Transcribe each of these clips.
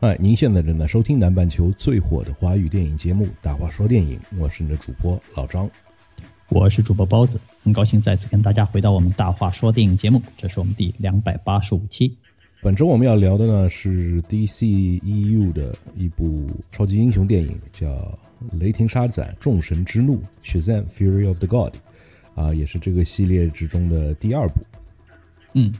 嗨，您现在正在收听南半球最火的华语电影节目《大话说电影》，我是你的主播老张，我是主播包子，很高兴再次跟大家回到我们《大话说电影》节目，这是我们第两百八十五期。本周我们要聊的呢是 DCEU 的一部超级英雄电影，叫《雷霆沙赞：众神之怒》（Shazam: Fury of the God），啊，也是这个系列之中的第二部。嗯。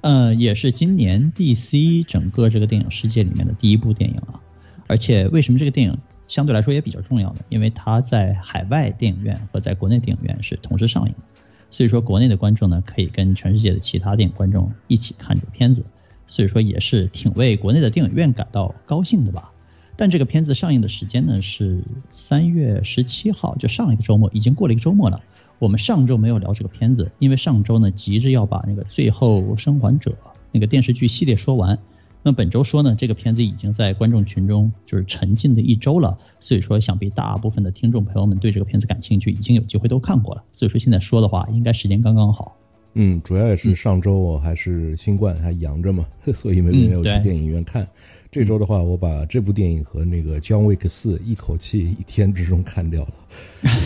呃，也是今年 DC 整个这个电影世界里面的第一部电影啊，而且为什么这个电影相对来说也比较重要呢？因为它在海外电影院和在国内电影院是同时上映，所以说国内的观众呢可以跟全世界的其他电影观众一起看这个片子，所以说也是挺为国内的电影院感到高兴的吧。但这个片子上映的时间呢是三月十七号，就上一个周末，已经过了一个周末了。我们上周没有聊这个片子，因为上周呢急着要把那个《最后生还者》那个电视剧系列说完。那本周说呢，这个片子已经在观众群中就是沉浸的一周了，所以说想必大部分的听众朋友们对这个片子感兴趣，已经有机会都看过了。所以说现在说的话，应该时间刚刚好。嗯，主要也是上周我还是新冠还阳着嘛，所以没没有去电影院看。这周的话，我把这部电影和那个《姜维克四》一口气一天之中看掉了。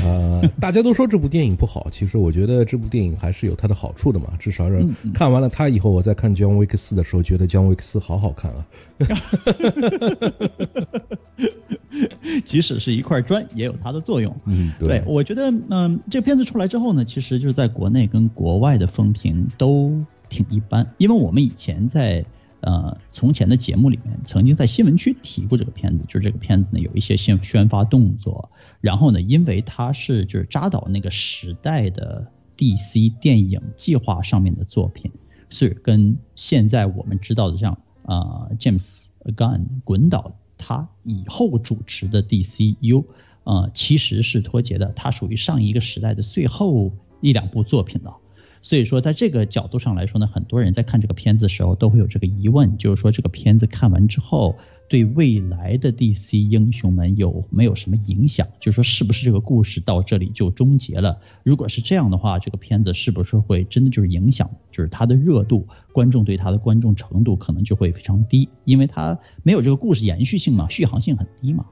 呃，大家都说这部电影不好，其实我觉得这部电影还是有它的好处的嘛。至少让看完了它以后，我再看《姜维克四》的时候，觉得《姜维克四》好好看啊。即使是一块砖，也有它的作用。嗯，对，我觉得，嗯，这个片子出来之后呢，其实就是在国内跟国外的风评都挺一般，因为我们以前在。呃，从前的节目里面曾经在新闻区提过这个片子，就是这个片子呢有一些宣宣发动作，然后呢，因为它是就是扎导那个时代的 DC 电影计划上面的作品，是跟现在我们知道的像呃，James Gunn 滚导他以后主持的 DCU 啊，其实是脱节的，它属于上一个时代的最后一两部作品了。所以说，在这个角度上来说呢，很多人在看这个片子的时候都会有这个疑问，就是说这个片子看完之后，对未来的 DC 英雄们有没有什么影响？就是说，是不是这个故事到这里就终结了？如果是这样的话，这个片子是不是会真的就是影响，就是它的热度，观众对它的观众程度可能就会非常低，因为它没有这个故事延续性嘛，续航性很低嘛。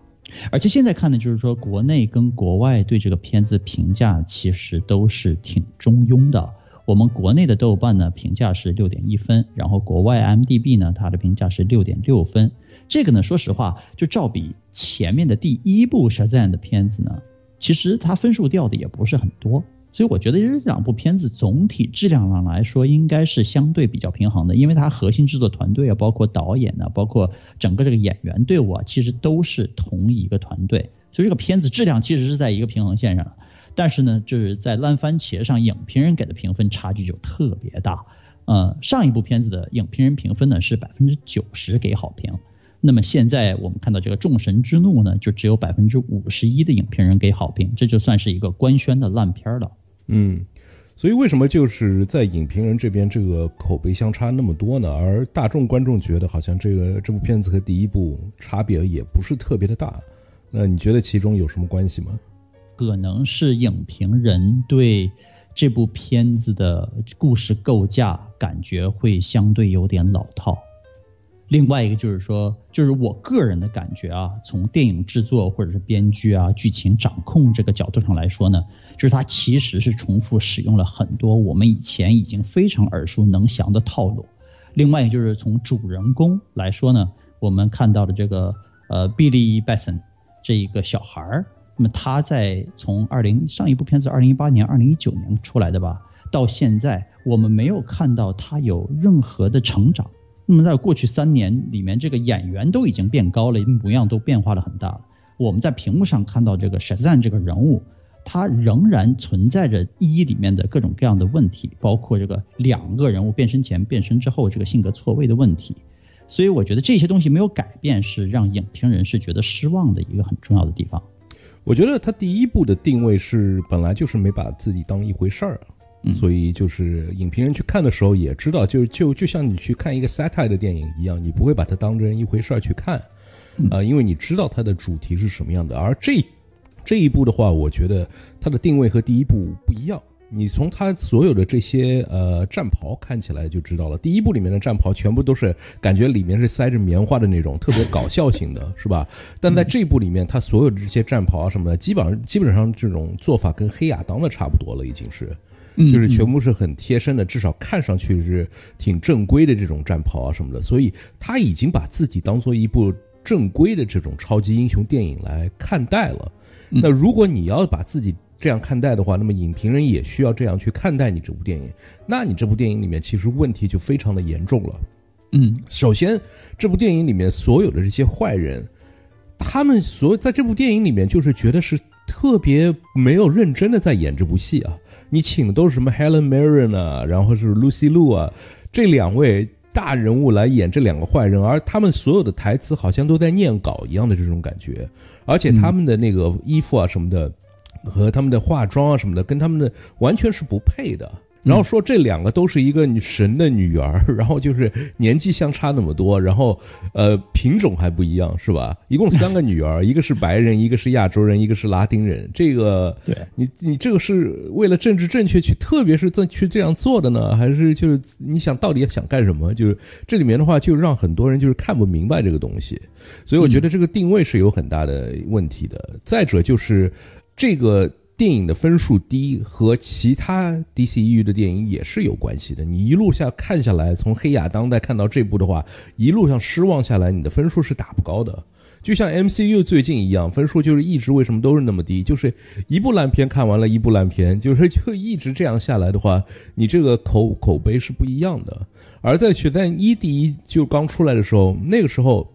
而且现在看呢，就是说国内跟国外对这个片子评价其实都是挺中庸的。我们国内的豆瓣呢评价是六点一分，然后国外 M D B 呢它的评价是六点六分。这个呢，说实话，就照比前面的第一部 Shazam 的片子呢，其实它分数掉的也不是很多。所以我觉得这两部片子总体质量上来说应该是相对比较平衡的，因为它核心制作团队啊，包括导演呢，包括整个这个演员队伍啊，其实都是同一个团队，所以这个片子质量其实是在一个平衡线上。但是呢，就是在烂番茄上，影评人给的评分差距就特别大。呃，上一部片子的影评人评分呢是百分之九十给好评，那么现在我们看到这个《众神之怒》呢，就只有百分之五十一的影评人给好评，这就算是一个官宣的烂片了。嗯，所以为什么就是在影评人这边这个口碑相差那么多呢？而大众观众觉得好像这个这部片子和第一部差别也不是特别的大，那你觉得其中有什么关系吗？可能是影评人对这部片子的故事构架感觉会相对有点老套。另外一个就是说，就是我个人的感觉啊，从电影制作或者是编剧啊、剧情掌控这个角度上来说呢，就是它其实是重复使用了很多我们以前已经非常耳熟能详的套路。另外，就是从主人公来说呢，我们看到的这个呃，Billy Batson 这一个小孩儿。那么他在从二零上一部片子二零一八年、二零一九年出来的吧，到现在我们没有看到他有任何的成长。那么在过去三年里面，这个演员都已经变高了，模样都变化了很大。我们在屏幕上看到这个 Shazam 这个人物，他仍然存在着一里面的各种各样的问题，包括这个两个人物变身前、变身之后这个性格错位的问题。所以我觉得这些东西没有改变，是让影评人是觉得失望的一个很重要的地方。我觉得他第一部的定位是本来就是没把自己当一回事儿，所以就是影评人去看的时候也知道，就就就像你去看一个 satire 的电影一样，你不会把它当成一回事儿去看，啊，因为你知道它的主题是什么样的。而这这一部的话，我觉得它的定位和第一部不一样，你从他所有的这些呃战袍看起来就知道了。第一部里面的战袍全部都是感觉里面是塞着棉花的那种，特别搞笑型的，是吧？但在这部里面，他所有的这些战袍啊什么的，基本上基本上这种做法跟黑亚当的差不多了，已经是，就是全部是很贴身的，至少看上去是挺正规的这种战袍啊什么的。所以他已经把自己当做一部正规的这种超级英雄电影来看待了。那如果你要把自己这样看待的话，那么影评人也需要这样去看待你这部电影。那你这部电影里面其实问题就非常的严重了。嗯，首先这部电影里面所有的这些坏人，他们所在这部电影里面就是觉得是特别没有认真的在演这部戏啊。你请的都是什么 Helen Mirren 啊，然后是 Lucy Liu 啊，这两位大人物来演这两个坏人，而他们所有的台词好像都在念稿一样的这种感觉，而且他们的那个衣服啊什么的。和他们的化妆啊什么的，跟他们的完全是不配的。然后说这两个都是一个女神的女儿，然后就是年纪相差那么多，然后呃品种还不一样，是吧？一共三个女儿，一个是白人，一个是亚洲人，一个是拉丁人。这个对你你这个是为了政治正确去，特别是这去这样做的呢，还是就是你想到底想干什么？就是这里面的话，就让很多人就是看不明白这个东西，所以我觉得这个定位是有很大的问题的。再者就是。这个电影的分数低和其他 DCU 的电影也是有关系的。你一路下看下来，从黑亚当再看到这部的话，一路上失望下来，你的分数是打不高的。就像 MCU 最近一样，分数就是一直为什么都是那么低？就是一部烂片看完了，一部烂片，就是就一直这样下来的话，你这个口口碑是不一样的。而在《血战一》第一就刚出来的时候，那个时候。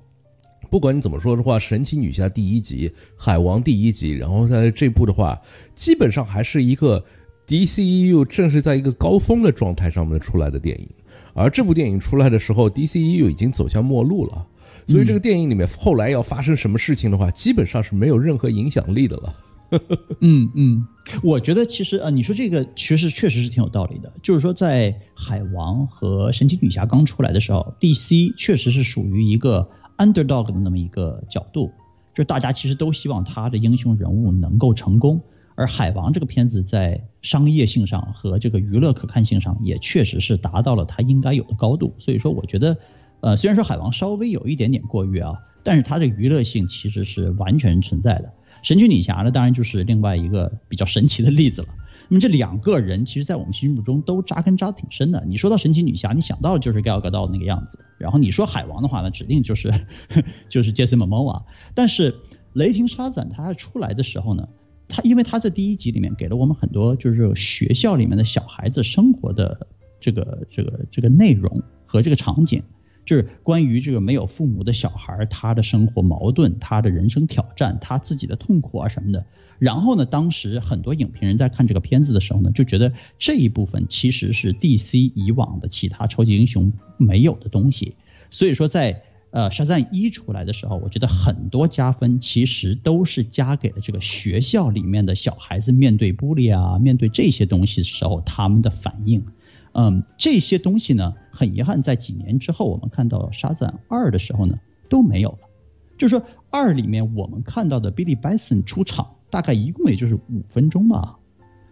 不管你怎么说的话，《神奇女侠》第一集，《海王》第一集，然后在这部的话，基本上还是一个 DCEU 正是在一个高峰的状态上面出来的电影。而这部电影出来的时候，DCEU 已经走向末路了。所以这个电影里面后来要发生什么事情的话，基本上是没有任何影响力的了。嗯嗯，我觉得其实啊，你说这个其实确实是挺有道理的。就是说，在《海王》和《神奇女侠》刚出来的时候，DC 确实是属于一个。Underdog 的那么一个角度，就是大家其实都希望他的英雄人物能够成功，而海王这个片子在商业性上和这个娱乐可看性上也确实是达到了它应该有的高度。所以说，我觉得，呃，虽然说海王稍微有一点点过誉啊，但是它的娱乐性其实是完全存在的。神奇女侠呢，当然就是另外一个比较神奇的例子了。那么这两个人，其实，在我们心目中都扎根扎的挺深的。你说到神奇女侠，你想到的就是盖尔格道那个样子；然后你说海王的话呢，指定就是 就是杰森·莫摩啊。但是雷霆沙赞他出来的时候呢，他因为他在第一集里面给了我们很多就是学校里面的小孩子生活的这个这个这个内容和这个场景。就是关于这个没有父母的小孩，他的生活矛盾，他的人生挑战，他自己的痛苦啊什么的。然后呢，当时很多影评人在看这个片子的时候呢，就觉得这一部分其实是 DC 以往的其他超级英雄没有的东西。所以说，在呃沙赞一出来的时候，我觉得很多加分其实都是加给了这个学校里面的小孩子面对玻璃啊，面对这些东西的时候他们的反应。嗯，这些东西呢，很遗憾，在几年之后，我们看到《沙赞二》的时候呢，都没有了。就是说，二里面我们看到的 Billy Bison 出场，大概一共也就是五分钟吧。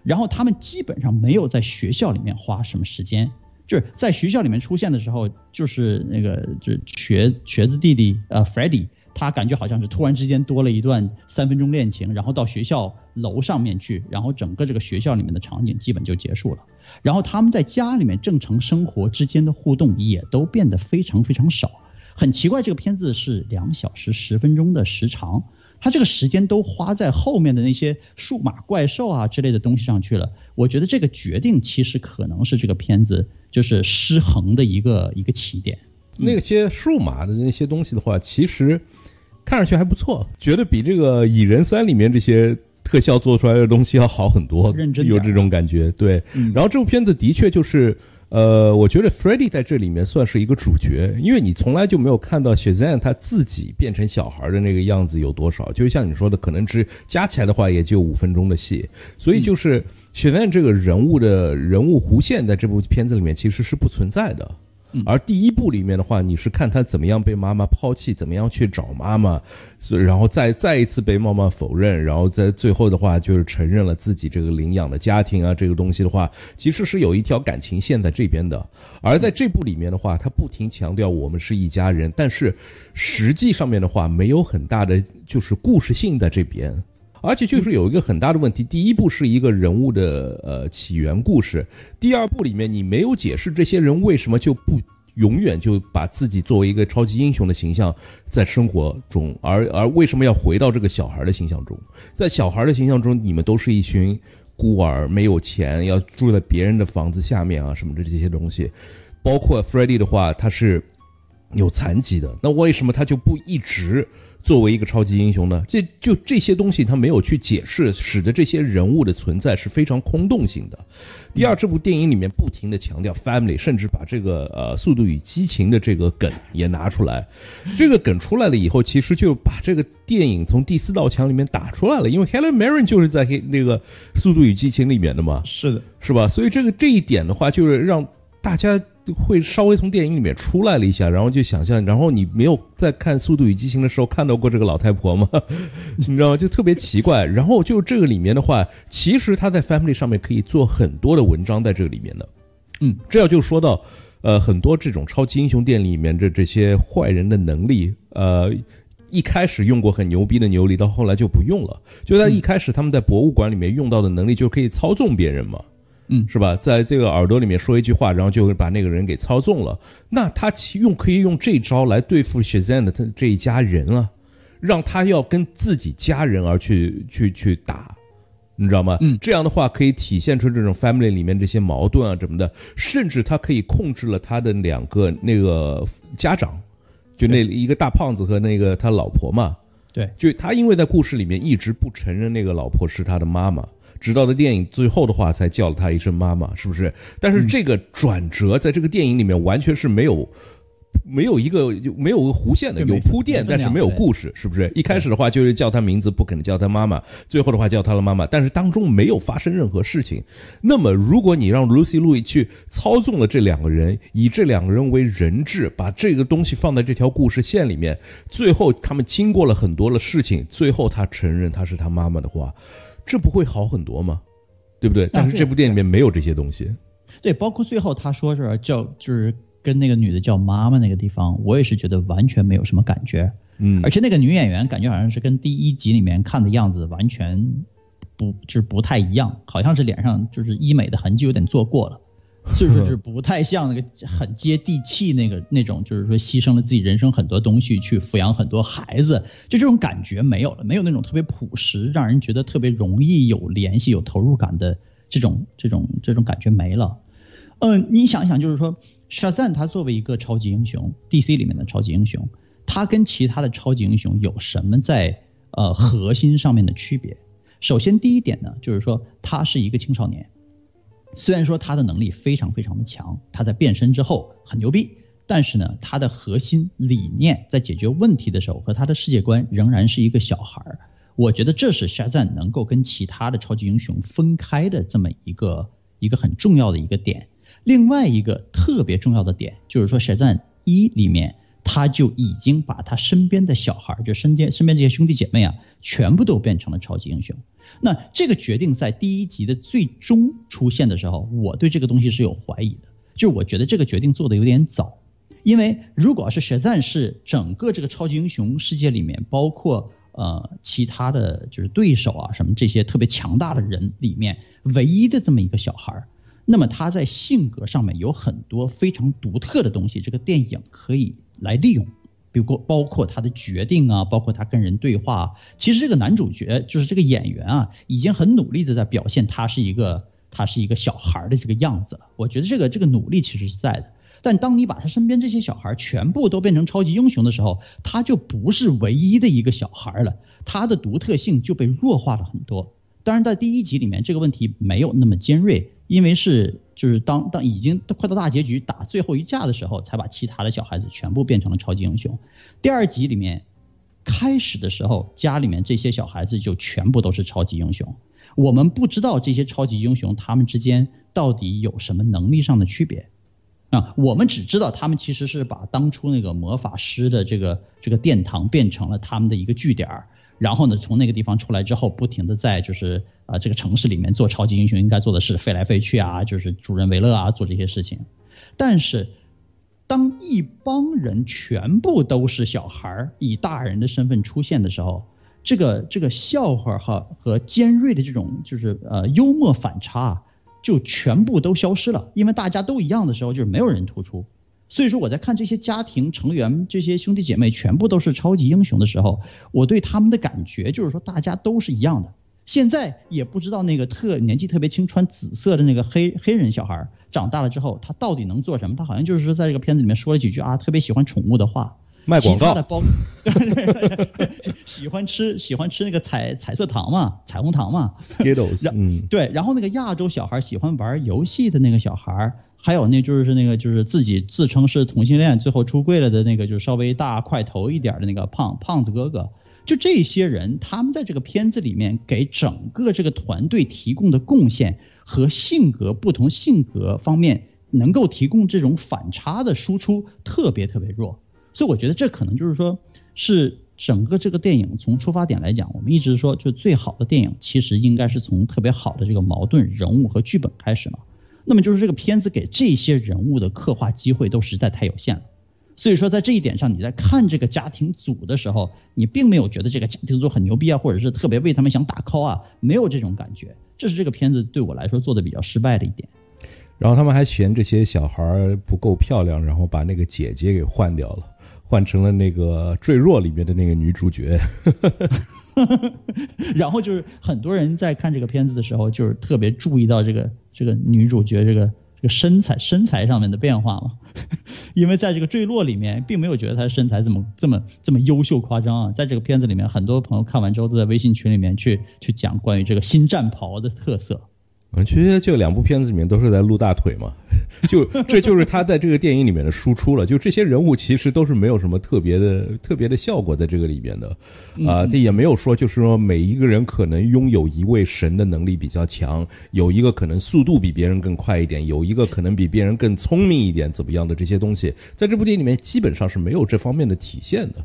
然后他们基本上没有在学校里面花什么时间，就是在学校里面出现的时候，就是那个就是瘸瘸子弟弟呃 Freddie。他感觉好像是突然之间多了一段三分钟恋情，然后到学校楼上面去，然后整个这个学校里面的场景基本就结束了。然后他们在家里面正常生活之间的互动也都变得非常非常少。很奇怪，这个片子是两小时十分钟的时长，它这个时间都花在后面的那些数码怪兽啊之类的东西上去了。我觉得这个决定其实可能是这个片子就是失衡的一个一个起点。那些数码的那些东西的话，其实。看上去还不错，觉得比这个《蚁人三》里面这些特效做出来的东西要好很多，有这种感觉。对，然后这部片子的确就是，呃，我觉得 Freddie 在这里面算是一个主角，因为你从来就没有看到 Shazam 他自己变成小孩的那个样子有多少，就像你说的，可能只加起来的话也就五分钟的戏，所以就是 Shazam 这个人物的人物弧线在这部片子里面其实是不存在的。而第一部里面的话，你是看他怎么样被妈妈抛弃，怎么样去找妈妈，然后再再一次被妈妈否认，然后在最后的话就是承认了自己这个领养的家庭啊，这个东西的话，其实是有一条感情线在这边的。而在这部里面的话，他不停强调我们是一家人，但是实际上面的话没有很大的就是故事性在这边。而且就是有一个很大的问题，第一部是一个人物的呃起源故事，第二部里面你没有解释这些人为什么就不永远就把自己作为一个超级英雄的形象在生活中，而而为什么要回到这个小孩的形象中？在小孩的形象中，你们都是一群孤儿，没有钱，要住在别人的房子下面啊什么的这些东西，包括 Freddie 的话，他是有残疾的，那为什么他就不一直？作为一个超级英雄呢，这就这些东西他没有去解释，使得这些人物的存在是非常空洞性的。第二，这部电影里面不停的强调 family，甚至把这个呃《速度与激情》的这个梗也拿出来。这个梗出来了以后，其实就把这个电影从第四道墙里面打出来了，因为 Helen Mirren 就是在那个《速度与激情》里面的嘛，是的，是吧？所以这个这一点的话，就是让大家。会稍微从电影里面出来了一下，然后就想象，然后你没有在看《速度与激情》的时候看到过这个老太婆吗？你知道吗？就特别奇怪。然后就这个里面的话，其实他在 Family 上面可以做很多的文章在这个里面的。嗯，这要就说到，呃，很多这种超级英雄电影里面的这些坏人的能力，呃，一开始用过很牛逼的牛力，到后来就不用了。就在一开始他们在博物馆里面用到的能力，就可以操纵别人嘛。嗯，是吧？在这个耳朵里面说一句话，然后就会把那个人给操纵了。那他用可以用这招来对付 Shazam 的他这一家人啊，让他要跟自己家人而去去去打，你知道吗？嗯，这样的话可以体现出这种 family 里面这些矛盾啊什么的。甚至他可以控制了他的两个那个家长，就那一个大胖子和那个他老婆嘛。对，就他因为在故事里面一直不承认那个老婆是他的妈妈。直到的电影最后的话，才叫了他一声妈妈，是不是？但是这个转折在这个电影里面完全是没有，没有一个没有个弧线的，有铺垫，但是没有故事，是不是？一开始的话就是叫他名字，不可能叫他妈妈；最后的话叫他的妈妈，但是当中没有发生任何事情。那么，如果你让 Lucy 路易去操纵了这两个人，以这两个人为人质，把这个东西放在这条故事线里面，最后他们经过了很多的事情，最后他承认他是他妈妈的话。这不会好很多吗？对不对？但是这部电影里面没有这些东西。对，包括最后他说是叫，就是跟那个女的叫妈妈那个地方，我也是觉得完全没有什么感觉。嗯，而且那个女演员感觉好像是跟第一集里面看的样子完全不就是不太一样，好像是脸上就是医美的痕迹有点做过了。就是不太像那个很接地气那个那种，就是说牺牲了自己人生很多东西去抚养很多孩子，就这种感觉没有了，没有那种特别朴实，让人觉得特别容易有联系、有投入感的这种这种这种感觉没了。嗯，你想想，就是说，Shazam 他作为一个超级英雄，DC 里面的超级英雄，他跟其他的超级英雄有什么在呃核心上面的区别？首先第一点呢，就是说他是一个青少年。虽然说他的能力非常非常的强，他在变身之后很牛逼，但是呢，他的核心理念在解决问题的时候和他的世界观仍然是一个小孩儿。我觉得这是 Shazam 能够跟其他的超级英雄分开的这么一个一个很重要的一个点。另外一个特别重要的点就是说，Shazam 一里面他就已经把他身边的小孩，就身边身边这些兄弟姐妹啊，全部都变成了超级英雄。那这个决定在第一集的最终出现的时候，我对这个东西是有怀疑的，就是我觉得这个决定做的有点早，因为如果要是血战是整个这个超级英雄世界里面，包括呃其他的就是对手啊什么这些特别强大的人里面唯一的这么一个小孩，那么他在性格上面有很多非常独特的东西，这个电影可以来利用。比如包括他的决定啊，包括他跟人对话，其实这个男主角就是这个演员啊，已经很努力的在表现他是一个他是一个小孩的这个样子了。我觉得这个这个努力其实是在的，但当你把他身边这些小孩全部都变成超级英雄的时候，他就不是唯一的一个小孩了，他的独特性就被弱化了很多。当然，在第一集里面这个问题没有那么尖锐。因为是就是当当已经快到大结局打最后一架的时候，才把其他的小孩子全部变成了超级英雄。第二集里面开始的时候，家里面这些小孩子就全部都是超级英雄。我们不知道这些超级英雄他们之间到底有什么能力上的区别，啊，我们只知道他们其实是把当初那个魔法师的这个这个殿堂变成了他们的一个据点儿，然后呢，从那个地方出来之后，不停的在就是啊这个城市里面做超级英雄应该做的事，飞来飞去啊，就是助人为乐啊，做这些事情。但是，当一帮人全部都是小孩儿，以大人的身份出现的时候，这个这个笑话哈和尖锐的这种就是呃幽默反差。就全部都消失了，因为大家都一样的时候，就是没有人突出。所以说我在看这些家庭成员、这些兄弟姐妹全部都是超级英雄的时候，我对他们的感觉就是说大家都是一样的。现在也不知道那个特年纪特别轻、穿紫色的那个黑黑人小孩长大了之后，他到底能做什么？他好像就是说在这个片子里面说了几句啊，特别喜欢宠物的话。卖广告的包，喜欢吃喜欢吃那个彩彩色糖嘛，彩虹糖嘛，Skittles，嗯，对，然后那个亚洲小孩喜欢玩游戏的那个小孩，还有那就是那个就是自己自称是同性恋，最后出柜了的那个就是稍微大块头一点的那个胖胖子哥哥，就这些人，他们在这个片子里面给整个这个团队提供的贡献和性格不同性格方面能够提供这种反差的输出特别特别弱。所以我觉得这可能就是说，是整个这个电影从出发点来讲，我们一直说，就最好的电影其实应该是从特别好的这个矛盾人物和剧本开始嘛。那么就是这个片子给这些人物的刻画机会都实在太有限了。所以说在这一点上，你在看这个家庭组的时候，你并没有觉得这个家庭组很牛逼啊，或者是特别为他们想打 call 啊，没有这种感觉。这是这个片子对我来说做的比较失败的一点。然后他们还嫌这些小孩不够漂亮，然后把那个姐姐给换掉了。换成了那个《坠落》里面的那个女主角，然后就是很多人在看这个片子的时候，就是特别注意到这个这个女主角这个这个身材身材上面的变化嘛，因为在这个《坠落》里面，并没有觉得她身材怎么这么这么优秀夸张啊，在这个片子里面，很多朋友看完之后都在微信群里面去去讲关于这个新战袍的特色。我觉得这两部片子里面都是在露大腿嘛，就这就是他在这个电影里面的输出了。就这些人物其实都是没有什么特别的特别的效果在这个里面的，啊，这也没有说就是说每一个人可能拥有一位神的能力比较强，有一个可能速度比别人更快一点，有一个可能比别人更聪明一点，怎么样的这些东西，在这部电影里面基本上是没有这方面的体现的。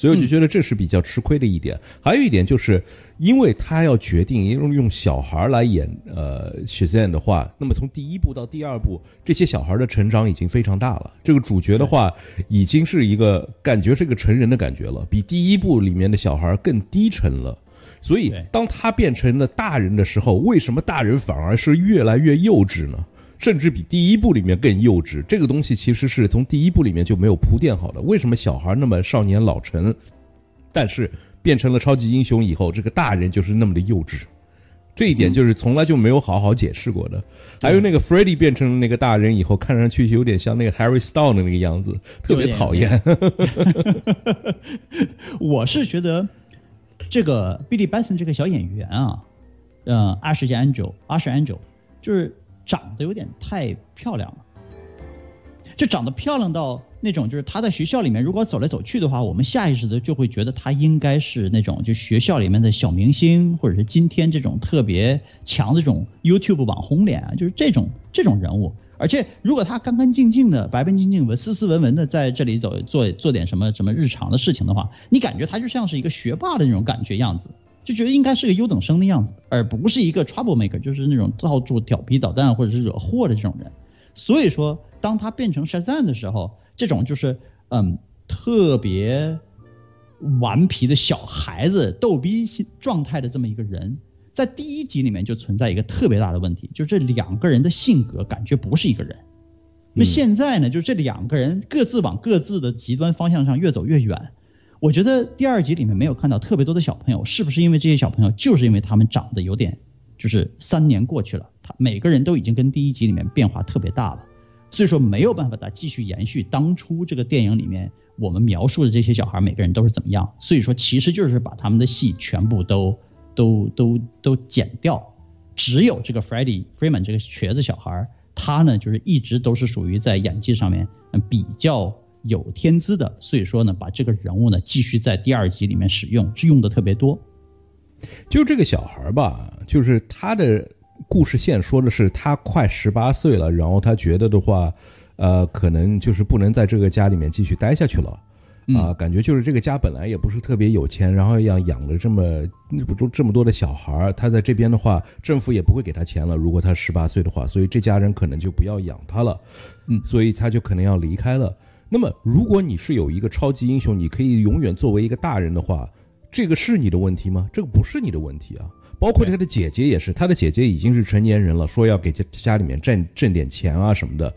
所以我就觉得这是比较吃亏的一点。还有一点就是，因为他要决定用用小孩来演呃 Shazam 的话，那么从第一部到第二部，这些小孩的成长已经非常大了。这个主角的话，已经是一个感觉是一个成人的感觉了，比第一部里面的小孩更低沉了。所以当他变成了大人的时候，为什么大人反而是越来越幼稚呢？甚至比第一部里面更幼稚，这个东西其实是从第一部里面就没有铺垫好的。为什么小孩那么少年老成，但是变成了超级英雄以后，这个大人就是那么的幼稚？这一点就是从来就没有好好解释过的。还有那个 Freddie 变成了那个大人以后，看上去有点像那个 Harry Stone 的那个样子，特别讨厌。我是觉得这个 Billy Benson 这个小演员啊，嗯，Ash Angel，Ash Angel，就是。长得有点太漂亮了，就长得漂亮到那种，就是他在学校里面如果走来走去的话，我们下意识的就会觉得他应该是那种就学校里面的小明星，或者是今天这种特别强的这种 YouTube 网红脸，就是这种这种人物。而且如果他干干净净的、白白净净、文斯斯文文的在这里走做做点什么什么日常的事情的话，你感觉他就像是一个学霸的那种感觉样子。就觉得应该是个优等生的样子，而不是一个 trouble maker，就是那种到处调皮捣蛋或者是惹祸的这种人。所以说，当他变成 Shazam 的时候，这种就是嗯特别顽皮的小孩子、逗逼状态的这么一个人，在第一集里面就存在一个特别大的问题，就这两个人的性格感觉不是一个人。那现在呢，就这两个人各自往各自的极端方向上越走越远。我觉得第二集里面没有看到特别多的小朋友，是不是因为这些小朋友就是因为他们长得有点，就是三年过去了，他每个人都已经跟第一集里面变化特别大了，所以说没有办法再继续延续当初这个电影里面我们描述的这些小孩每个人都是怎么样，所以说其实就是把他们的戏全部都都都都剪掉，只有这个 Freddie Freeman 这个瘸子小孩，他呢就是一直都是属于在演技上面嗯比较。有天资的，所以说呢，把这个人物呢继续在第二集里面使用，是用的特别多。就这个小孩吧，就是他的故事线说的是他快十八岁了，然后他觉得的话，呃，可能就是不能在这个家里面继续待下去了。啊，感觉就是这个家本来也不是特别有钱，然后养养了这么不这么多的小孩儿，他在这边的话，政府也不会给他钱了。如果他十八岁的话，所以这家人可能就不要养他了，嗯，所以他就可能要离开了。那么，如果你是有一个超级英雄，你可以永远作为一个大人的话，这个是你的问题吗？这个不是你的问题啊。包括他的姐姐也是，他的姐姐已经是成年人了，说要给家家里面挣挣点钱啊什么的。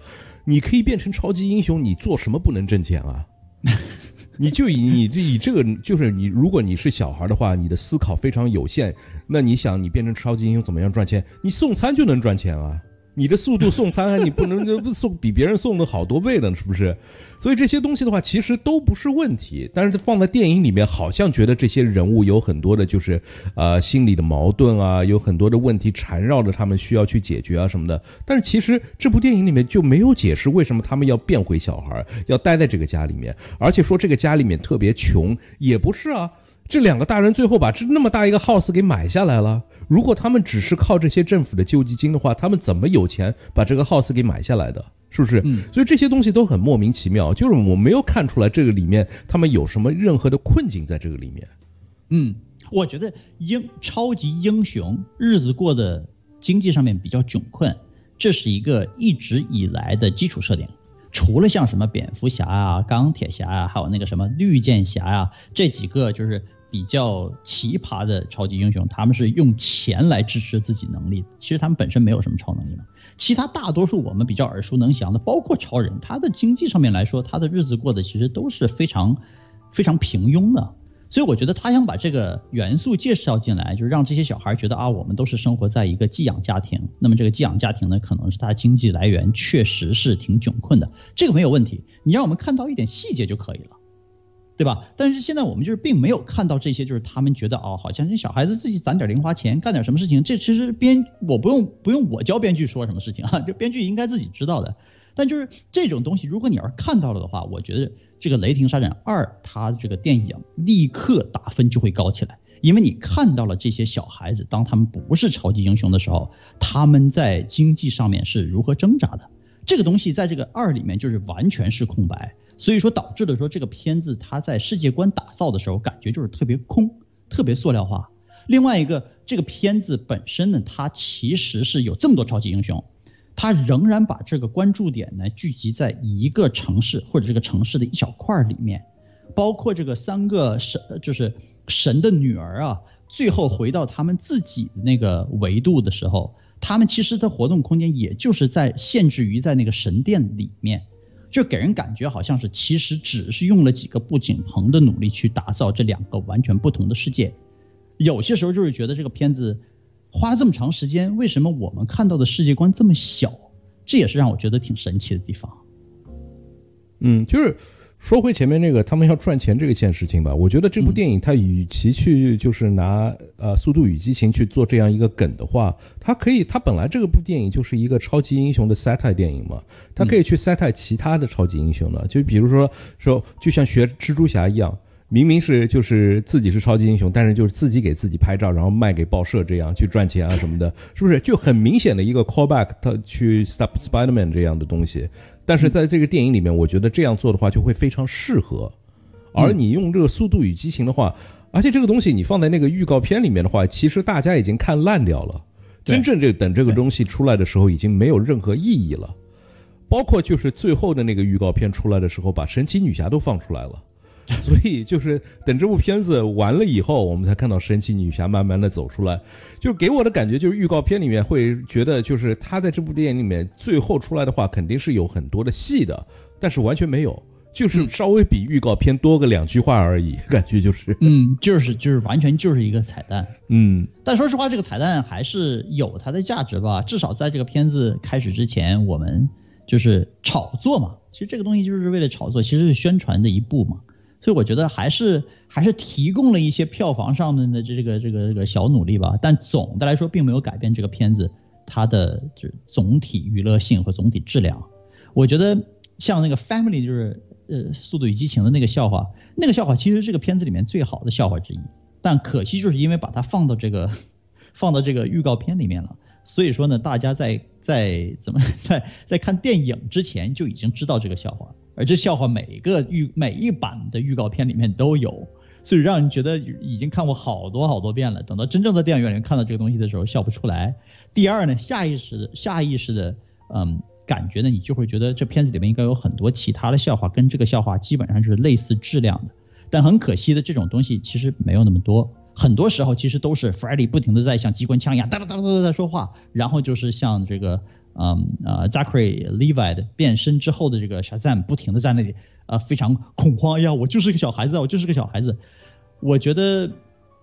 你可以变成超级英雄，你做什么不能挣钱啊？你就以你以这个就是你，如果你是小孩的话，你的思考非常有限。那你想，你变成超级英雄怎么样赚钱？你送餐就能赚钱啊！你的速度送餐，你不能送比别人送的好多倍呢，是不是？所以这些东西的话，其实都不是问题。但是放在电影里面，好像觉得这些人物有很多的，就是呃心理的矛盾啊，有很多的问题缠绕着他们，需要去解决啊什么的。但是其实这部电影里面就没有解释为什么他们要变回小孩，要待在这个家里面，而且说这个家里面特别穷，也不是啊。这两个大人最后把这那么大一个 house 给买下来了。如果他们只是靠这些政府的救济金的话，他们怎么有钱把这个 house 给买下来的？是不是？嗯。所以这些东西都很莫名其妙，就是我没有看出来这个里面他们有什么任何的困境在这个里面。嗯，我觉得英超级英雄日子过得经济上面比较窘困，这是一个一直以来的基础设定。除了像什么蝙蝠侠啊、钢铁侠啊，还有那个什么绿箭侠啊，这几个就是比较奇葩的超级英雄，他们是用钱来支持自己能力。其实他们本身没有什么超能力嘛。其他大多数我们比较耳熟能详的，包括超人，他的经济上面来说，他的日子过得其实都是非常非常平庸的。所以我觉得他想把这个元素介绍进来，就是让这些小孩觉得啊，我们都是生活在一个寄养家庭。那么这个寄养家庭呢，可能是他经济来源确实是挺窘困的，这个没有问题。你让我们看到一点细节就可以了，对吧？但是现在我们就是并没有看到这些，就是他们觉得哦，好像这小孩子自己攒点零花钱，干点什么事情，这其实编我不用不用我教编剧说什么事情啊，就编剧应该自己知道的。但就是这种东西，如果你要是看到了的话，我觉得这个《雷霆杀人二》它这个电影立刻打分就会高起来，因为你看到了这些小孩子，当他们不是超级英雄的时候，他们在经济上面是如何挣扎的。这个东西在这个二里面就是完全是空白，所以说导致了说这个片子它在世界观打造的时候感觉就是特别空，特别塑料化。另外一个，这个片子本身呢，它其实是有这么多超级英雄。它仍然把这个关注点呢聚集在一个城市或者这个城市的一小块里面，包括这个三个神，就是神的女儿啊，最后回到他们自己的那个维度的时候，他们其实的活动空间也就是在限制于在那个神殿里面，就给人感觉好像是其实只是用了几个布景棚的努力去打造这两个完全不同的世界，有些时候就是觉得这个片子。花了这么长时间，为什么我们看到的世界观这么小？这也是让我觉得挺神奇的地方。嗯，就是说回前面那个他们要赚钱这个件事情吧。我觉得这部电影它与其去就是拿呃《速度与激情》去做这样一个梗的话，它可以，它本来这个部电影就是一个超级英雄的 satire 电影嘛，它可以去 satire 其他的超级英雄的，就比如说说，就像学蜘蛛侠一样。明明是就是自己是超级英雄，但是就是自己给自己拍照，然后卖给报社，这样去赚钱啊什么的，是不是就很明显的一个 callback？他去 Stop Spiderman 这样的东西，但是在这个电影里面，我觉得这样做的话就会非常适合。而你用这个《速度与激情》的话，而且这个东西你放在那个预告片里面的话，其实大家已经看烂掉了。真正这等这个东西出来的时候，已经没有任何意义了。包括就是最后的那个预告片出来的时候，把神奇女侠都放出来了。所以就是等这部片子完了以后，我们才看到神奇女侠慢慢的走出来。就给我的感觉，就是预告片里面会觉得，就是她在这部电影里面最后出来的话，肯定是有很多的戏的，但是完全没有，就是稍微比预告片多个两句话而已，感觉就是，嗯，就是就是完全就是一个彩蛋，嗯。但说实话，这个彩蛋还是有它的价值吧，至少在这个片子开始之前，我们就是炒作嘛。其实这个东西就是为了炒作，其实是宣传的一步嘛。所以我觉得还是还是提供了一些票房上面的这个这个这个小努力吧，但总的来说并没有改变这个片子它的就是总体娱乐性和总体质量。我觉得像那个 Family 就是呃《速度与激情》的那个笑话，那个笑话其实这个片子里面最好的笑话之一，但可惜就是因为把它放到这个 放到这个预告片里面了，所以说呢，大家在在怎么 在在看电影之前就已经知道这个笑话，而这笑话每个预每一版的预告片里面都有，所以让人觉得已经看过好多好多遍了。等到真正在电影院里看到这个东西的时候，笑不出来。第二呢，下意识的下意识的，嗯，感觉呢，你就会觉得这片子里面应该有很多其他的笑话，跟这个笑话基本上是类似质量的。但很可惜的，这种东西其实没有那么多。很多时候其实都是 Freddy 不停的在像机关枪一样哒哒哒哒哒在说话，然后就是像这个嗯呃 Zachary Levi 的变身之后的这个 Shazam 不停的在那里啊非常恐慌哎呀，我就是个小孩子，我就是个小孩子。我觉得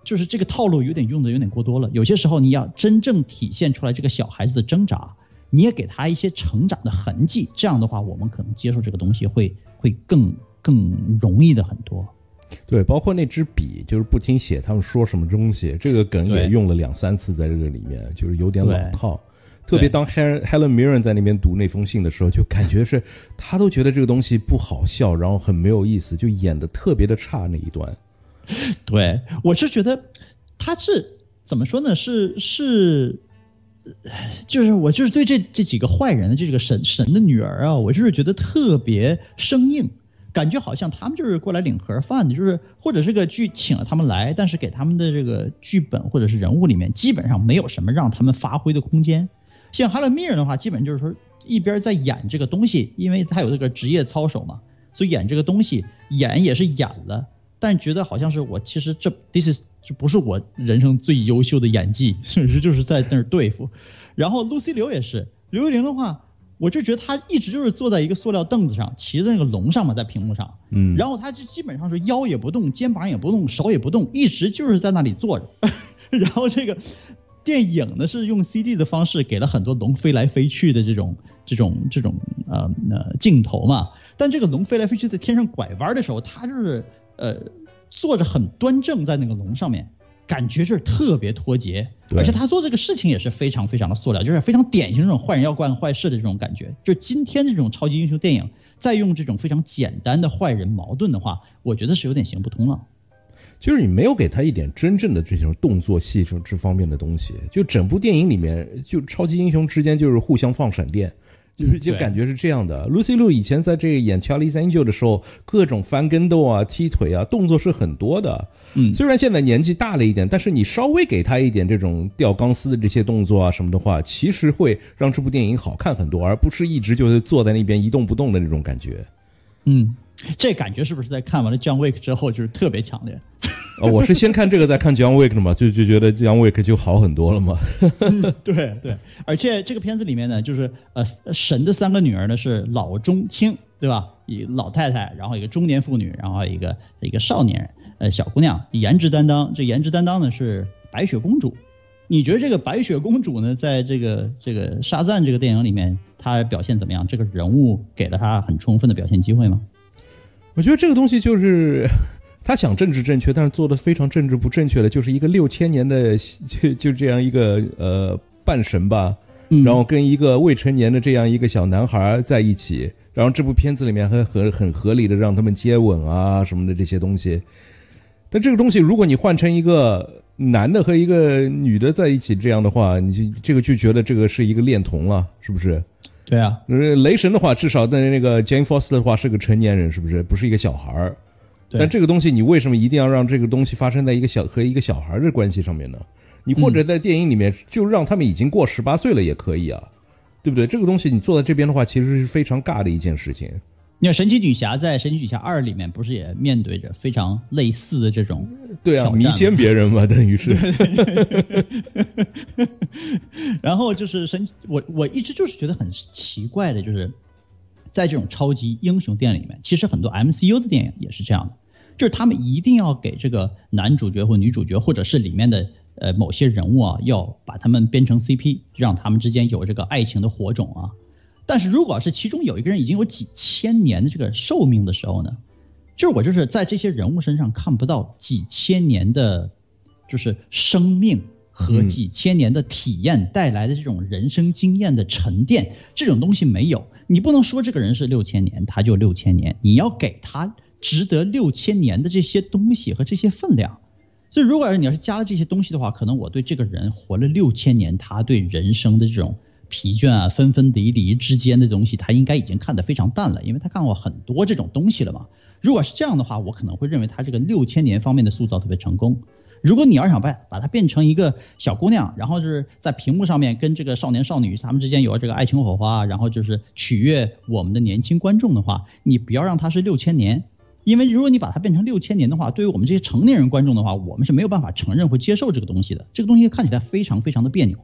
就是这个套路有点用的有点过多了。有些时候你要真正体现出来这个小孩子的挣扎，你也给他一些成长的痕迹，这样的话我们可能接受这个东西会会更更容易的很多。对，包括那支笔，就是不听写他们说什么东西，这个梗也用了两三次在这个里面，就是有点老套。特别当 Helen Helen Mirren 在那边读那封信的时候，就感觉是他都觉得这个东西不好笑，然后很没有意思，就演的特别的差那一段。对，我是觉得他是怎么说呢？是是，就是我就是对这这几个坏人的这个神神的女儿啊，我就是觉得特别生硬。感觉好像他们就是过来领盒饭的，就是或者这个剧请了他们来，但是给他们的这个剧本或者是人物里面基本上没有什么让他们发挥的空间。像哈勒米尔的话，基本就是说一边在演这个东西，因为他有这个职业操守嘛，所以演这个东西演也是演了，但觉得好像是我其实这 this is 这不是我人生最优秀的演技，甚至就是在那儿对付。然后露西刘也是刘玉玲的话。我就觉得她一直就是坐在一个塑料凳子上，骑在那个龙上嘛，在屏幕上，嗯，然后她就基本上是腰也不动，肩膀也不动，手也不动，一直就是在那里坐着。然后这个电影呢是用 CD 的方式给了很多龙飞来飞去的这种这种这种呃呃镜头嘛，但这个龙飞来飞去在天上拐弯的时候，它就是呃坐着很端正在那个龙上面。感觉是特别脱节，而且他做这个事情也是非常非常的塑料，就是非常典型这种坏人要干坏事的这种感觉。就今天的这种超级英雄电影，再用这种非常简单的坏人矛盾的话，我觉得是有点行不通了。就是你没有给他一点真正的这种动作戏这这方面的东西，就整部电影里面，就超级英雄之间就是互相放闪电。就是就感觉是这样的，Lucy Liu 以前在这个演 Charlie Angel 的时候，各种翻跟斗啊、踢腿啊，动作是很多的。嗯，虽然现在年纪大了一点，但是你稍微给他一点这种吊钢丝的这些动作啊什么的话，其实会让这部电影好看很多，而不是一直就是坐在那边一动不动的那种感觉。嗯。这感觉是不是在看完了《John Wick》之后就是特别强烈？呃，我是先看这个再看《John Wick》的嘛，就就觉得《John Wick》就好很多了嘛。对对，而且这个片子里面呢，就是呃，神的三个女儿呢是老中青，对吧？一老太太，然后一个中年妇女，然后一个一个少年人，呃，小姑娘，颜值担当。这颜值担当呢是白雪公主。你觉得这个白雪公主呢，在这个这个沙赞这个电影里面，她表现怎么样？这个人物给了她很充分的表现机会吗？我觉得这个东西就是 他想政治正确，但是做的非常政治不正确的，就是一个六千年的 就就这样一个呃半神吧，然后跟一个未成年的这样一个小男孩在一起，然后这部片子里面还很很合理的让他们接吻啊什么的这些东西。但这个东西如果你换成一个男的和一个女的在一起这样的话，你就这个就觉得这个是一个恋童了，是不是？对啊，雷神的话，至少在那个 Jane Foster 的话是个成年人，是不是？不是一个小孩儿。但这个东西，你为什么一定要让这个东西发生在一个小和一个小孩的关系上面呢？你或者在电影里面就让他们已经过十八岁了也可以啊，对不对？这个东西你坐在这边的话，其实是非常尬的一件事情。你看神奇女侠在神奇女侠二里面不是也面对着非常类似的这种对啊迷奸别人嘛，等于是。然后就是神，我我一直就是觉得很奇怪的，就是在这种超级英雄电影里面，其实很多 MCU 的电影也是这样的，就是他们一定要给这个男主角或女主角，或者是里面的呃某些人物啊，要把他们编成 CP，让他们之间有这个爱情的火种啊。但是如果是其中有一个人已经有几千年的这个寿命的时候呢，就是我就是在这些人物身上看不到几千年的，就是生命和几千年的体验带来的这种人生经验的沉淀，这种东西没有。你不能说这个人是六千年，他就六千年，你要给他值得六千年的这些东西和这些分量。所以，如果是你要是加了这些东西的话，可能我对这个人活了六千年，他对人生的这种。疲倦啊、分分离离之间的东西，他应该已经看得非常淡了，因为他看过很多这种东西了嘛。如果是这样的话，我可能会认为他这个六千年方面的塑造特别成功。如果你要想把把它变成一个小姑娘，然后就是在屏幕上面跟这个少年少女他们之间有了这个爱情火花，然后就是取悦我们的年轻观众的话，你不要让它是六千年，因为如果你把它变成六千年的话，对于我们这些成年人观众的话，我们是没有办法承认或接受这个东西的。这个东西看起来非常非常的别扭，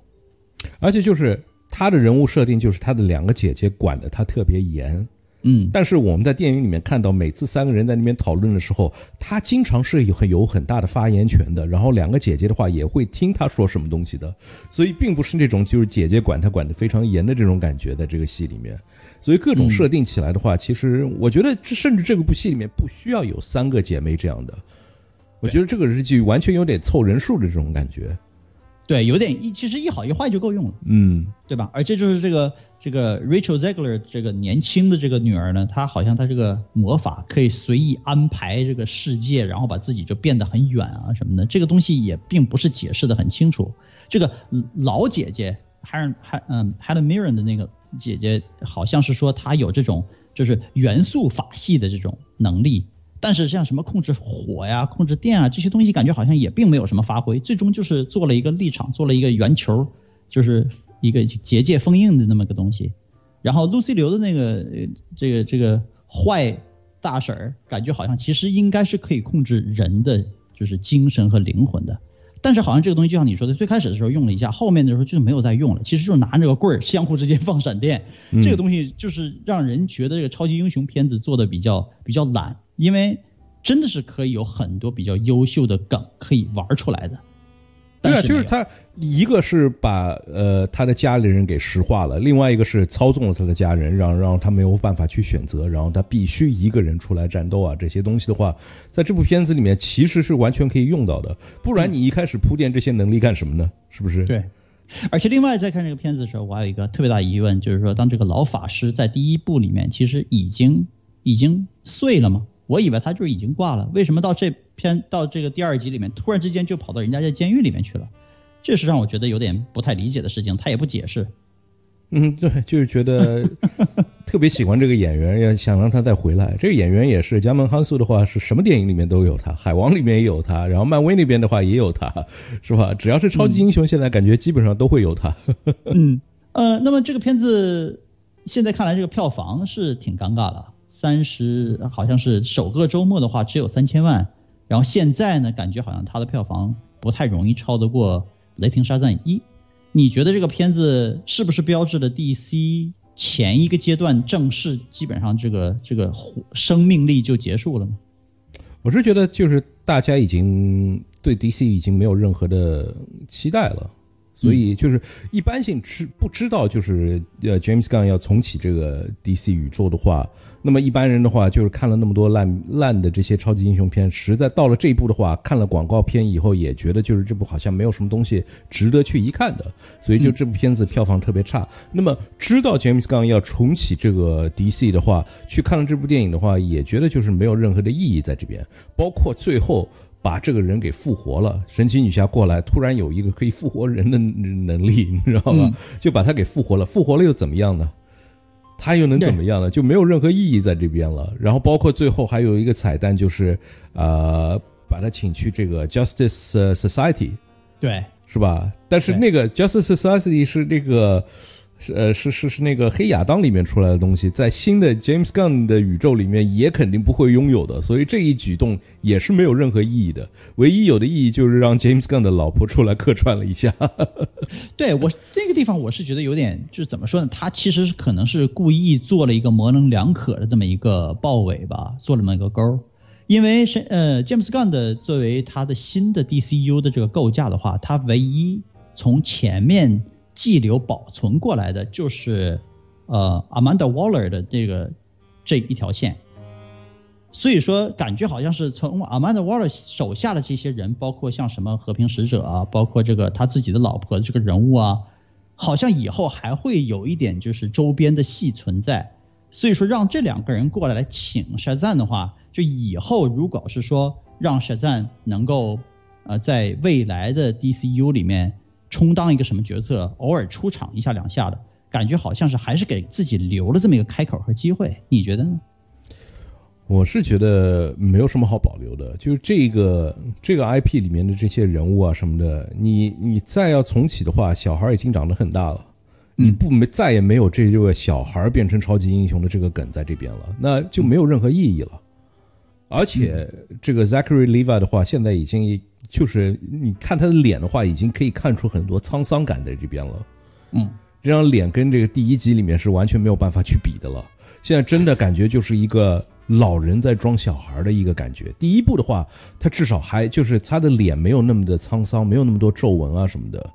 而且就是他的人物设定，就是他的两个姐姐管的他特别严。嗯，但是我们在电影里面看到，每次三个人在那边讨论的时候，他经常是有很有很大的发言权的。然后两个姐姐的话也会听他说什么东西的，所以并不是那种就是姐姐管他管得非常严的这种感觉，在这个戏里面。所以各种设定起来的话，其实我觉得这甚至这个部戏里面不需要有三个姐妹这样的。我觉得这个日剧完全有点凑人数的这种感觉。对，有点一其实一好一坏就够用了。嗯，对吧？而这就是这个。这个 Rachel Zegler 这个年轻的这个女儿呢，她好像她这个魔法可以随意安排这个世界，然后把自己就变得很远啊什么的。这个东西也并不是解释的很清楚。这个老姐姐 Helen 嗯 Helen Mirren 的那个姐姐，好像是说她有这种就是元素法系的这种能力，但是像什么控制火呀、控制电啊这些东西，感觉好像也并没有什么发挥。最终就是做了一个立场，做了一个圆球，就是。一个结界封印的那么个东西，然后露西流的那个这个这个坏大婶儿，感觉好像其实应该是可以控制人的就是精神和灵魂的，但是好像这个东西就像你说的，最开始的时候用了一下，后面的时候就是没有再用了，其实就是拿那个棍儿相互之间放闪电，这个东西就是让人觉得这个超级英雄片子做的比较比较懒，因为真的是可以有很多比较优秀的梗可以玩出来的。对啊，就是他，一个是把呃他的家里人给石化了，另外一个是操纵了他的家人，让让他没有办法去选择，然后他必须一个人出来战斗啊，这些东西的话，在这部片子里面其实是完全可以用到的，不然你一开始铺垫这些能力干什么呢？是不是？对，而且另外在看这个片子的时候，我还有一个特别大疑问，就是说，当这个老法师在第一部里面其实已经已经碎了吗？我以为他就已经挂了，为什么到这篇到这个第二集里面，突然之间就跑到人家家监狱里面去了？这是让我觉得有点不太理解的事情，他也不解释。嗯，对，就是觉得 特别喜欢这个演员，要想让他再回来。这个演员也是加盟哈素的话，是什么电影里面都有他，海王里面也有他，然后漫威那边的话也有他，是吧？只要是超级英雄，现在感觉基本上都会有他。嗯，呃，那么这个片子现在看来，这个票房是挺尴尬的。三十好像是首个周末的话只有三千万，然后现在呢感觉好像它的票房不太容易超得过《雷霆沙赞一》，你觉得这个片子是不是标志了 DC 前一个阶段正式基本上这个这个生命力就结束了呢？我是觉得就是大家已经对 DC 已经没有任何的期待了。所以就是一般性知不知道就是呃，James Gunn 要重启这个 DC 宇宙的话，那么一般人的话就是看了那么多烂烂的这些超级英雄片，实在到了这一步的话，看了广告片以后也觉得就是这部好像没有什么东西值得去一看的，所以就这部片子票房特别差。那么知道 James Gunn 要重启这个 DC 的话，去看了这部电影的话，也觉得就是没有任何的意义在这边，包括最后。把这个人给复活了，神奇女侠过来，突然有一个可以复活人的能力，你知道吗？就把他给复活了，复活了又怎么样呢？他又能怎么样呢？就没有任何意义在这边了。然后包括最后还有一个彩蛋，就是呃，把他请去这个 Justice Society，对，是吧？但是那个 Justice Society 是那个。是呃是是是那个黑亚当里面出来的东西，在新的 James Gunn 的宇宙里面也肯定不会拥有的，所以这一举动也是没有任何意义的。唯一有的意义就是让 James Gunn 的老婆出来客串了一下。对我那个地方我是觉得有点就是怎么说呢？他其实可能是故意做了一个模棱两可的这么一个豹尾吧，做了这么一个钩。因为是呃 James Gunn 的作为他的新的 DCU 的这个构架的话，他唯一从前面。寄流保存过来的就是，呃，Amanda Waller 的这个这一条线，所以说感觉好像是从 Amanda Waller 手下的这些人，包括像什么和平使者啊，包括这个他自己的老婆这个人物啊，好像以后还会有一点就是周边的戏存在，所以说让这两个人过来请 Shazam 的话，就以后如果是说让 Shazam 能够呃在未来的 DCU 里面。充当一个什么角色，偶尔出场一下两下的，感觉好像是还是给自己留了这么一个开口和机会，你觉得呢？我是觉得没有什么好保留的，就是这个这个 IP 里面的这些人物啊什么的，你你再要重启的话，小孩已经长得很大了，你不没再也没有这个小孩变成超级英雄的这个梗在这边了，那就没有任何意义了。而且这个 Zachary Levi 的话，现在已经就是你看他的脸的话，已经可以看出很多沧桑感在这边了。嗯，这张脸跟这个第一集里面是完全没有办法去比的了。现在真的感觉就是一个。老人在装小孩的一个感觉。第一部的话，他至少还就是他的脸没有那么的沧桑，没有那么多皱纹啊什么的，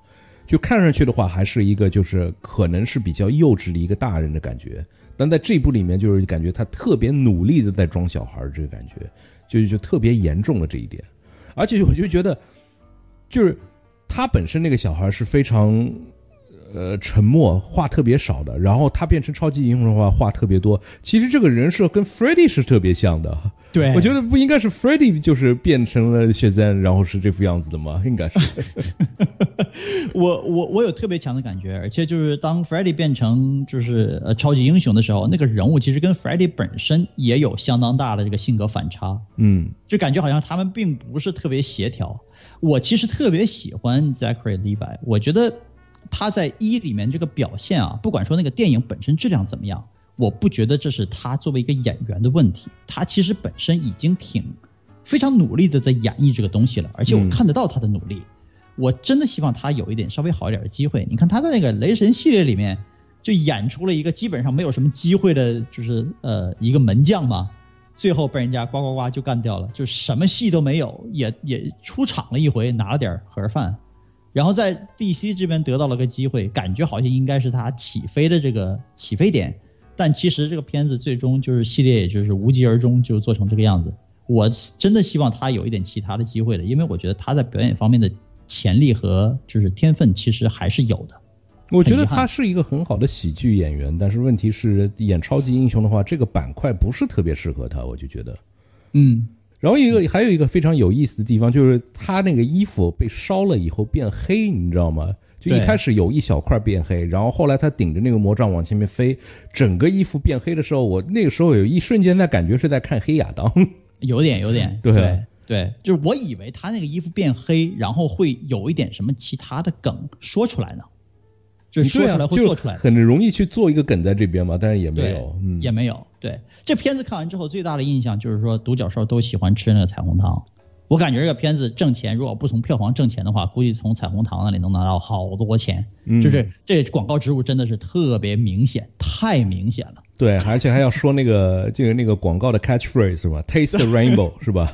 就看上去的话，还是一个就是可能是比较幼稚的一个大人的感觉。但在这部里面，就是感觉他特别努力的在装小孩，这个感觉就就特别严重了这一点。而且我就觉得，就是他本身那个小孩是非常。呃，沉默，话特别少的。然后他变成超级英雄的话，话特别多。其实这个人设跟 Freddy 是特别像的。对，我觉得不应该是 Freddy 就是变成了血战，然后是这副样子的吗？应该是。我我我有特别强的感觉，而且就是当 Freddy 变成就是呃超级英雄的时候，那个人物其实跟 Freddy 本身也有相当大的这个性格反差。嗯，就感觉好像他们并不是特别协调。我其实特别喜欢 Zachary Levi，我觉得。他在一里面这个表现啊，不管说那个电影本身质量怎么样，我不觉得这是他作为一个演员的问题。他其实本身已经挺非常努力的在演绎这个东西了，而且我看得到他的努力。我真的希望他有一点稍微好一点的机会。你看他在那个雷神系列里面就演出了一个基本上没有什么机会的，就是呃一个门将嘛，最后被人家呱呱呱就干掉了，就什么戏都没有，也也出场了一回，拿了点盒饭。然后在 DC 这边得到了个机会，感觉好像应该是他起飞的这个起飞点，但其实这个片子最终就是系列，也就是无疾而终，就做成这个样子。我真的希望他有一点其他的机会的，因为我觉得他在表演方面的潜力和就是天分其实还是有的。我觉得他是一个很好的喜剧演员，但是问题是演超级英雄的话，这个板块不是特别适合他，我就觉得，嗯。然后一个还有一个非常有意思的地方，就是他那个衣服被烧了以后变黑，你知道吗？就一开始有一小块变黑，然后后来他顶着那个魔杖往前面飞，整个衣服变黑的时候，我那个时候有一瞬间在感觉是在看黑亚当，有 点有点，对对，就是我以为他那个衣服变黑，然后会有一点什么其他的梗说出来呢。就是说出来会做出来，很容易去做一个梗在这边嘛，但是也没有，嗯也没有。对，这片子看完之后，最大的印象就是说，独角兽都喜欢吃那个彩虹糖。我感觉这个片子挣钱，如果不从票房挣钱的话，估计从彩虹糖那里能拿到好多钱。就是这广告植入真的是特别明显，太明显了。对，而且还要说那个就是那个广告的 catchphrase 是吧？Taste the rainbow 是吧？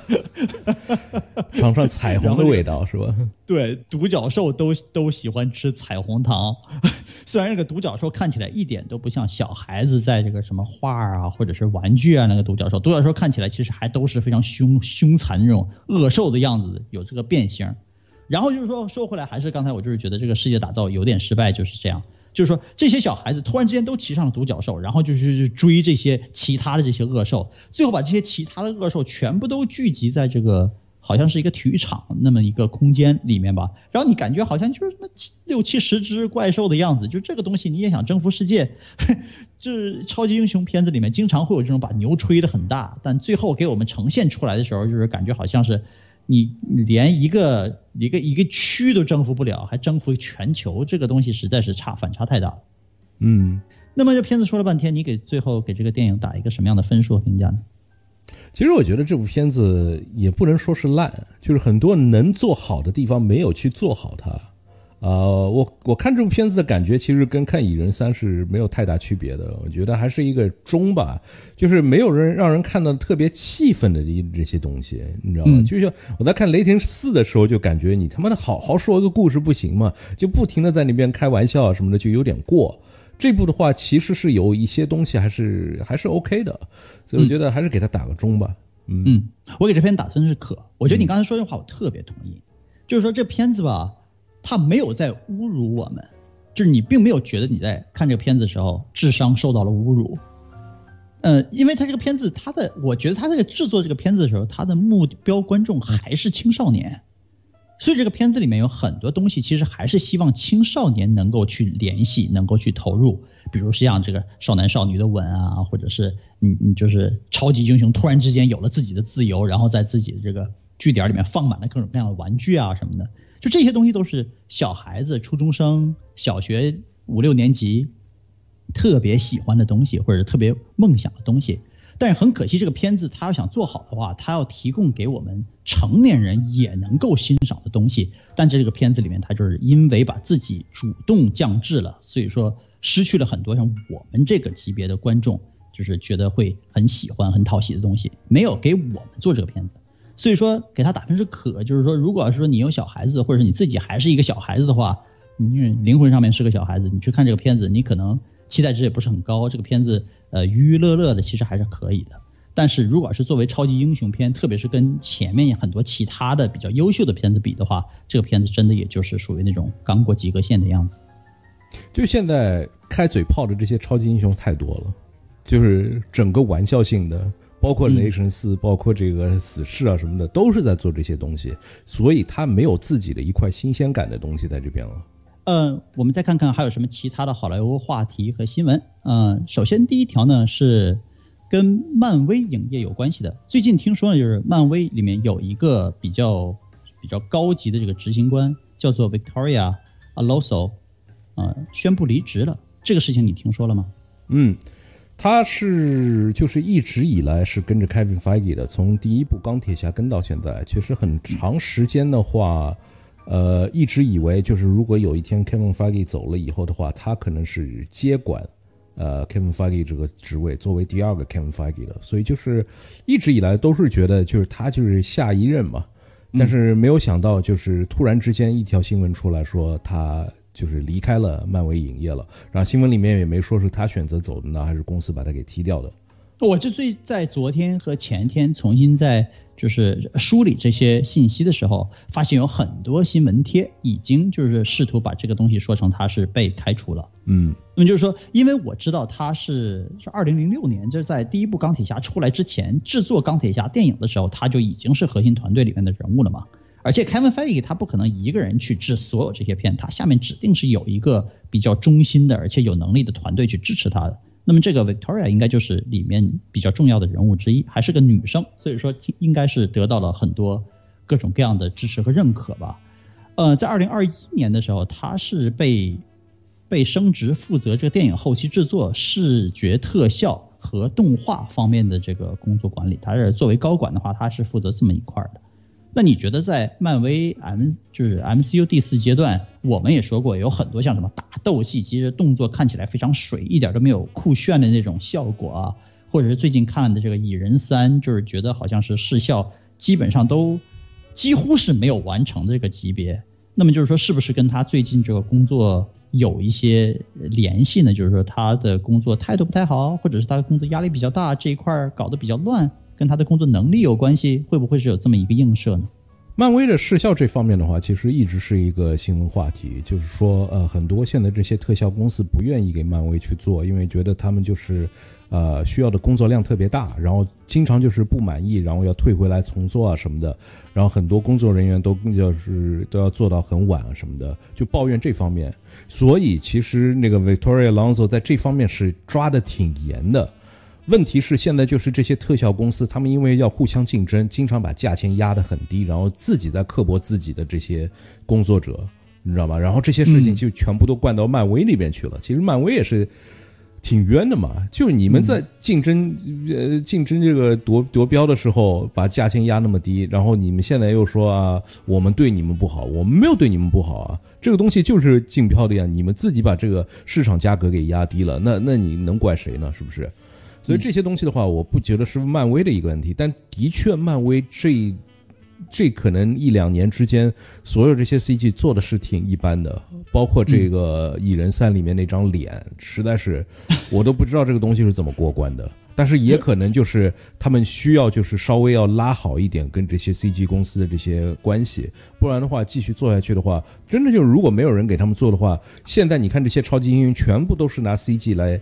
尝尝彩虹的味道是吧？对，独角兽都都喜欢吃彩虹糖。虽然那个独角兽看起来一点都不像小孩子在这个什么画啊或者是玩具啊那个独角兽，独角兽看起来其实还都是非常凶凶残那种恶兽的样子，有这个变形。然后就是说说回来，还是刚才我就是觉得这个世界打造有点失败，就是这样。就是说这些小孩子突然之间都骑上了独角兽，然后就是去追这些其他的这些恶兽，最后把这些其他的恶兽全部都聚集在这个。好像是一个体育场那么一个空间里面吧，然后你感觉好像就是什么六七十只怪兽的样子，就这个东西你也想征服世界，就是超级英雄片子里面经常会有这种把牛吹得很大，但最后给我们呈现出来的时候，就是感觉好像是你连一个一个一个区都征服不了，还征服全球，这个东西实在是差反差太大了。嗯，那么这片子说了半天，你给最后给这个电影打一个什么样的分数和评价呢？其实我觉得这部片子也不能说是烂，就是很多能做好的地方没有去做好它。呃，我我看这部片子的感觉，其实跟看《蚁人三》是没有太大区别的。我觉得还是一个中吧，就是没有人让人看到特别气愤的这这些东西，你知道吗？就像我在看《雷霆四》的时候，就感觉你他妈的好好说一个故事不行吗？就不停的在那边开玩笑什么的，就有点过。这部的话，其实是有一些东西还是还是 OK 的，所以我觉得还是给他打个中吧。嗯，我给这片打分是可。我觉得你刚才说这话，我特别同意。就是说这片子吧，他没有在侮辱我们，就是你并没有觉得你在看这个片子的时候智商受到了侮辱。呃，因为他这个片子，他的我觉得他这个制作这个片子的时候，他的目标观众还是青少年。所以这个片子里面有很多东西，其实还是希望青少年能够去联系，能够去投入。比如像这个少男少女的吻啊，或者是你你就是超级英雄突然之间有了自己的自由，然后在自己的这个据点里面放满了各种各样的玩具啊什么的，就这些东西都是小孩子、初中生、小学五六年级特别喜欢的东西，或者特别梦想的东西。但是很可惜，这个片子他要想做好的话，他要提供给我们成年人也能够欣赏的东西。但在这个片子里面，他就是因为把自己主动降智了，所以说失去了很多像我们这个级别的观众，就是觉得会很喜欢、很讨喜的东西，没有给我们做这个片子。所以说给他打分是可，就是说，如果是说你有小孩子，或者是你自己还是一个小孩子的话，你灵魂上面是个小孩子，你去看这个片子，你可能期待值也不是很高。这个片子。呃，娱娱乐乐的其实还是可以的，但是如果是作为超级英雄片，特别是跟前面很多其他的比较优秀的片子比的话，这个片子真的也就是属于那种刚过及格线的样子。就现在开嘴炮的这些超级英雄太多了，就是整个玩笑性的，包括雷神四，包括这个死侍啊什么的，都是在做这些东西，所以他没有自己的一块新鲜感的东西在这边了。嗯，我们再看看还有什么其他的好莱坞话题和新闻。嗯，首先第一条呢是跟漫威影业有关系的。最近听说呢，就是漫威里面有一个比较比较高级的这个执行官，叫做 Victoria Alonso，啊，宣布离职了。这个事情你听说了吗？嗯，他是就是一直以来是跟着 Kevin Feige 的，从第一部钢铁侠跟到现在，其实很长时间的话。呃，一直以为就是如果有一天 Kevin Feige 走了以后的话，他可能是接管呃 Kevin Feige 这个职位，作为第二个 Kevin Feige 的，所以就是一直以来都是觉得就是他就是下一任嘛。但是没有想到，就是突然之间一条新闻出来说他就是离开了漫威影业了，然后新闻里面也没说是他选择走的呢，还是公司把他给踢掉的。我就最在昨天和前天重新在。就是梳理这些信息的时候，发现有很多新闻贴已经就是试图把这个东西说成他是被开除了。嗯，那么就是说，因为我知道他是是二零零六年，就是在第一部钢铁侠出来之前制作钢铁侠电影的时候，他就已经是核心团队里面的人物了嘛。而且 Kevin Feige 他不可能一个人去制所有这些片，他下面指定是有一个比较忠心的而且有能力的团队去支持他的。那么这个 Victoria 应该就是里面比较重要的人物之一，还是个女生，所以说应该是得到了很多各种各样的支持和认可吧。呃，在二零二一年的时候，她是被被升职负责这个电影后期制作、视觉特效和动画方面的这个工作管理。她是作为高管的话，她是负责这么一块的。那你觉得在漫威 M 就是 MCU 第四阶段，我们也说过有很多像什么打斗戏，其实动作看起来非常水，一点都没有酷炫的那种效果啊，或者是最近看的这个蚁人三，就是觉得好像是视效基本上都几乎是没有完成的这个级别。那么就是说，是不是跟他最近这个工作有一些联系呢？就是说他的工作态度不太好，或者是他的工作压力比较大，这一块搞得比较乱。跟他的工作能力有关系，会不会是有这么一个映射呢？漫威的视效这方面的话，其实一直是一个新闻话题，就是说，呃，很多现在这些特效公司不愿意给漫威去做，因为觉得他们就是，呃，需要的工作量特别大，然后经常就是不满意，然后要退回来重做啊什么的，然后很多工作人员都就是都要做到很晚啊什么的，就抱怨这方面。所以其实那个 Victoria Alonso 在这方面是抓的挺严的。问题是现在就是这些特效公司，他们因为要互相竞争，经常把价钱压得很低，然后自己在刻薄自己的这些工作者，你知道吧？然后这些事情就全部都灌到漫威那边去了。其实漫威也是挺冤的嘛，就你们在竞争呃竞争这个夺夺标的时候，把价钱压那么低，然后你们现在又说啊，我们对你们不好，我们没有对你们不好啊，这个东西就是竞标的呀，你们自己把这个市场价格给压低了，那那你能怪谁呢？是不是？所以这些东西的话，我不觉得是漫威的一个问题，但的确，漫威这这可能一两年之间，所有这些 CG 做的是挺一般的，包括这个《蚁人三》里面那张脸，实在是我都不知道这个东西是怎么过关的。但是也可能就是他们需要就是稍微要拉好一点跟这些 CG 公司的这些关系，不然的话继续做下去的话，真的就是如果没有人给他们做的话，现在你看这些超级英雄全部都是拿 CG 来。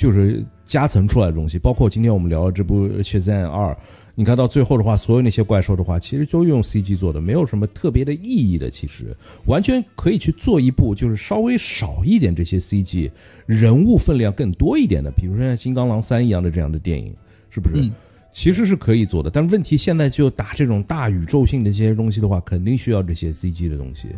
就是加层出来的东西，包括今天我们聊的这部《血战二》，你看到最后的话，所有那些怪兽的话，其实都用 CG 做的，没有什么特别的意义的。其实完全可以去做一部，就是稍微少一点这些 CG，人物分量更多一点的，比如说像《金刚狼三》一样的这样的电影，是不是？其实是可以做的。但问题现在就打这种大宇宙性的这些东西的话，肯定需要这些 CG 的东西，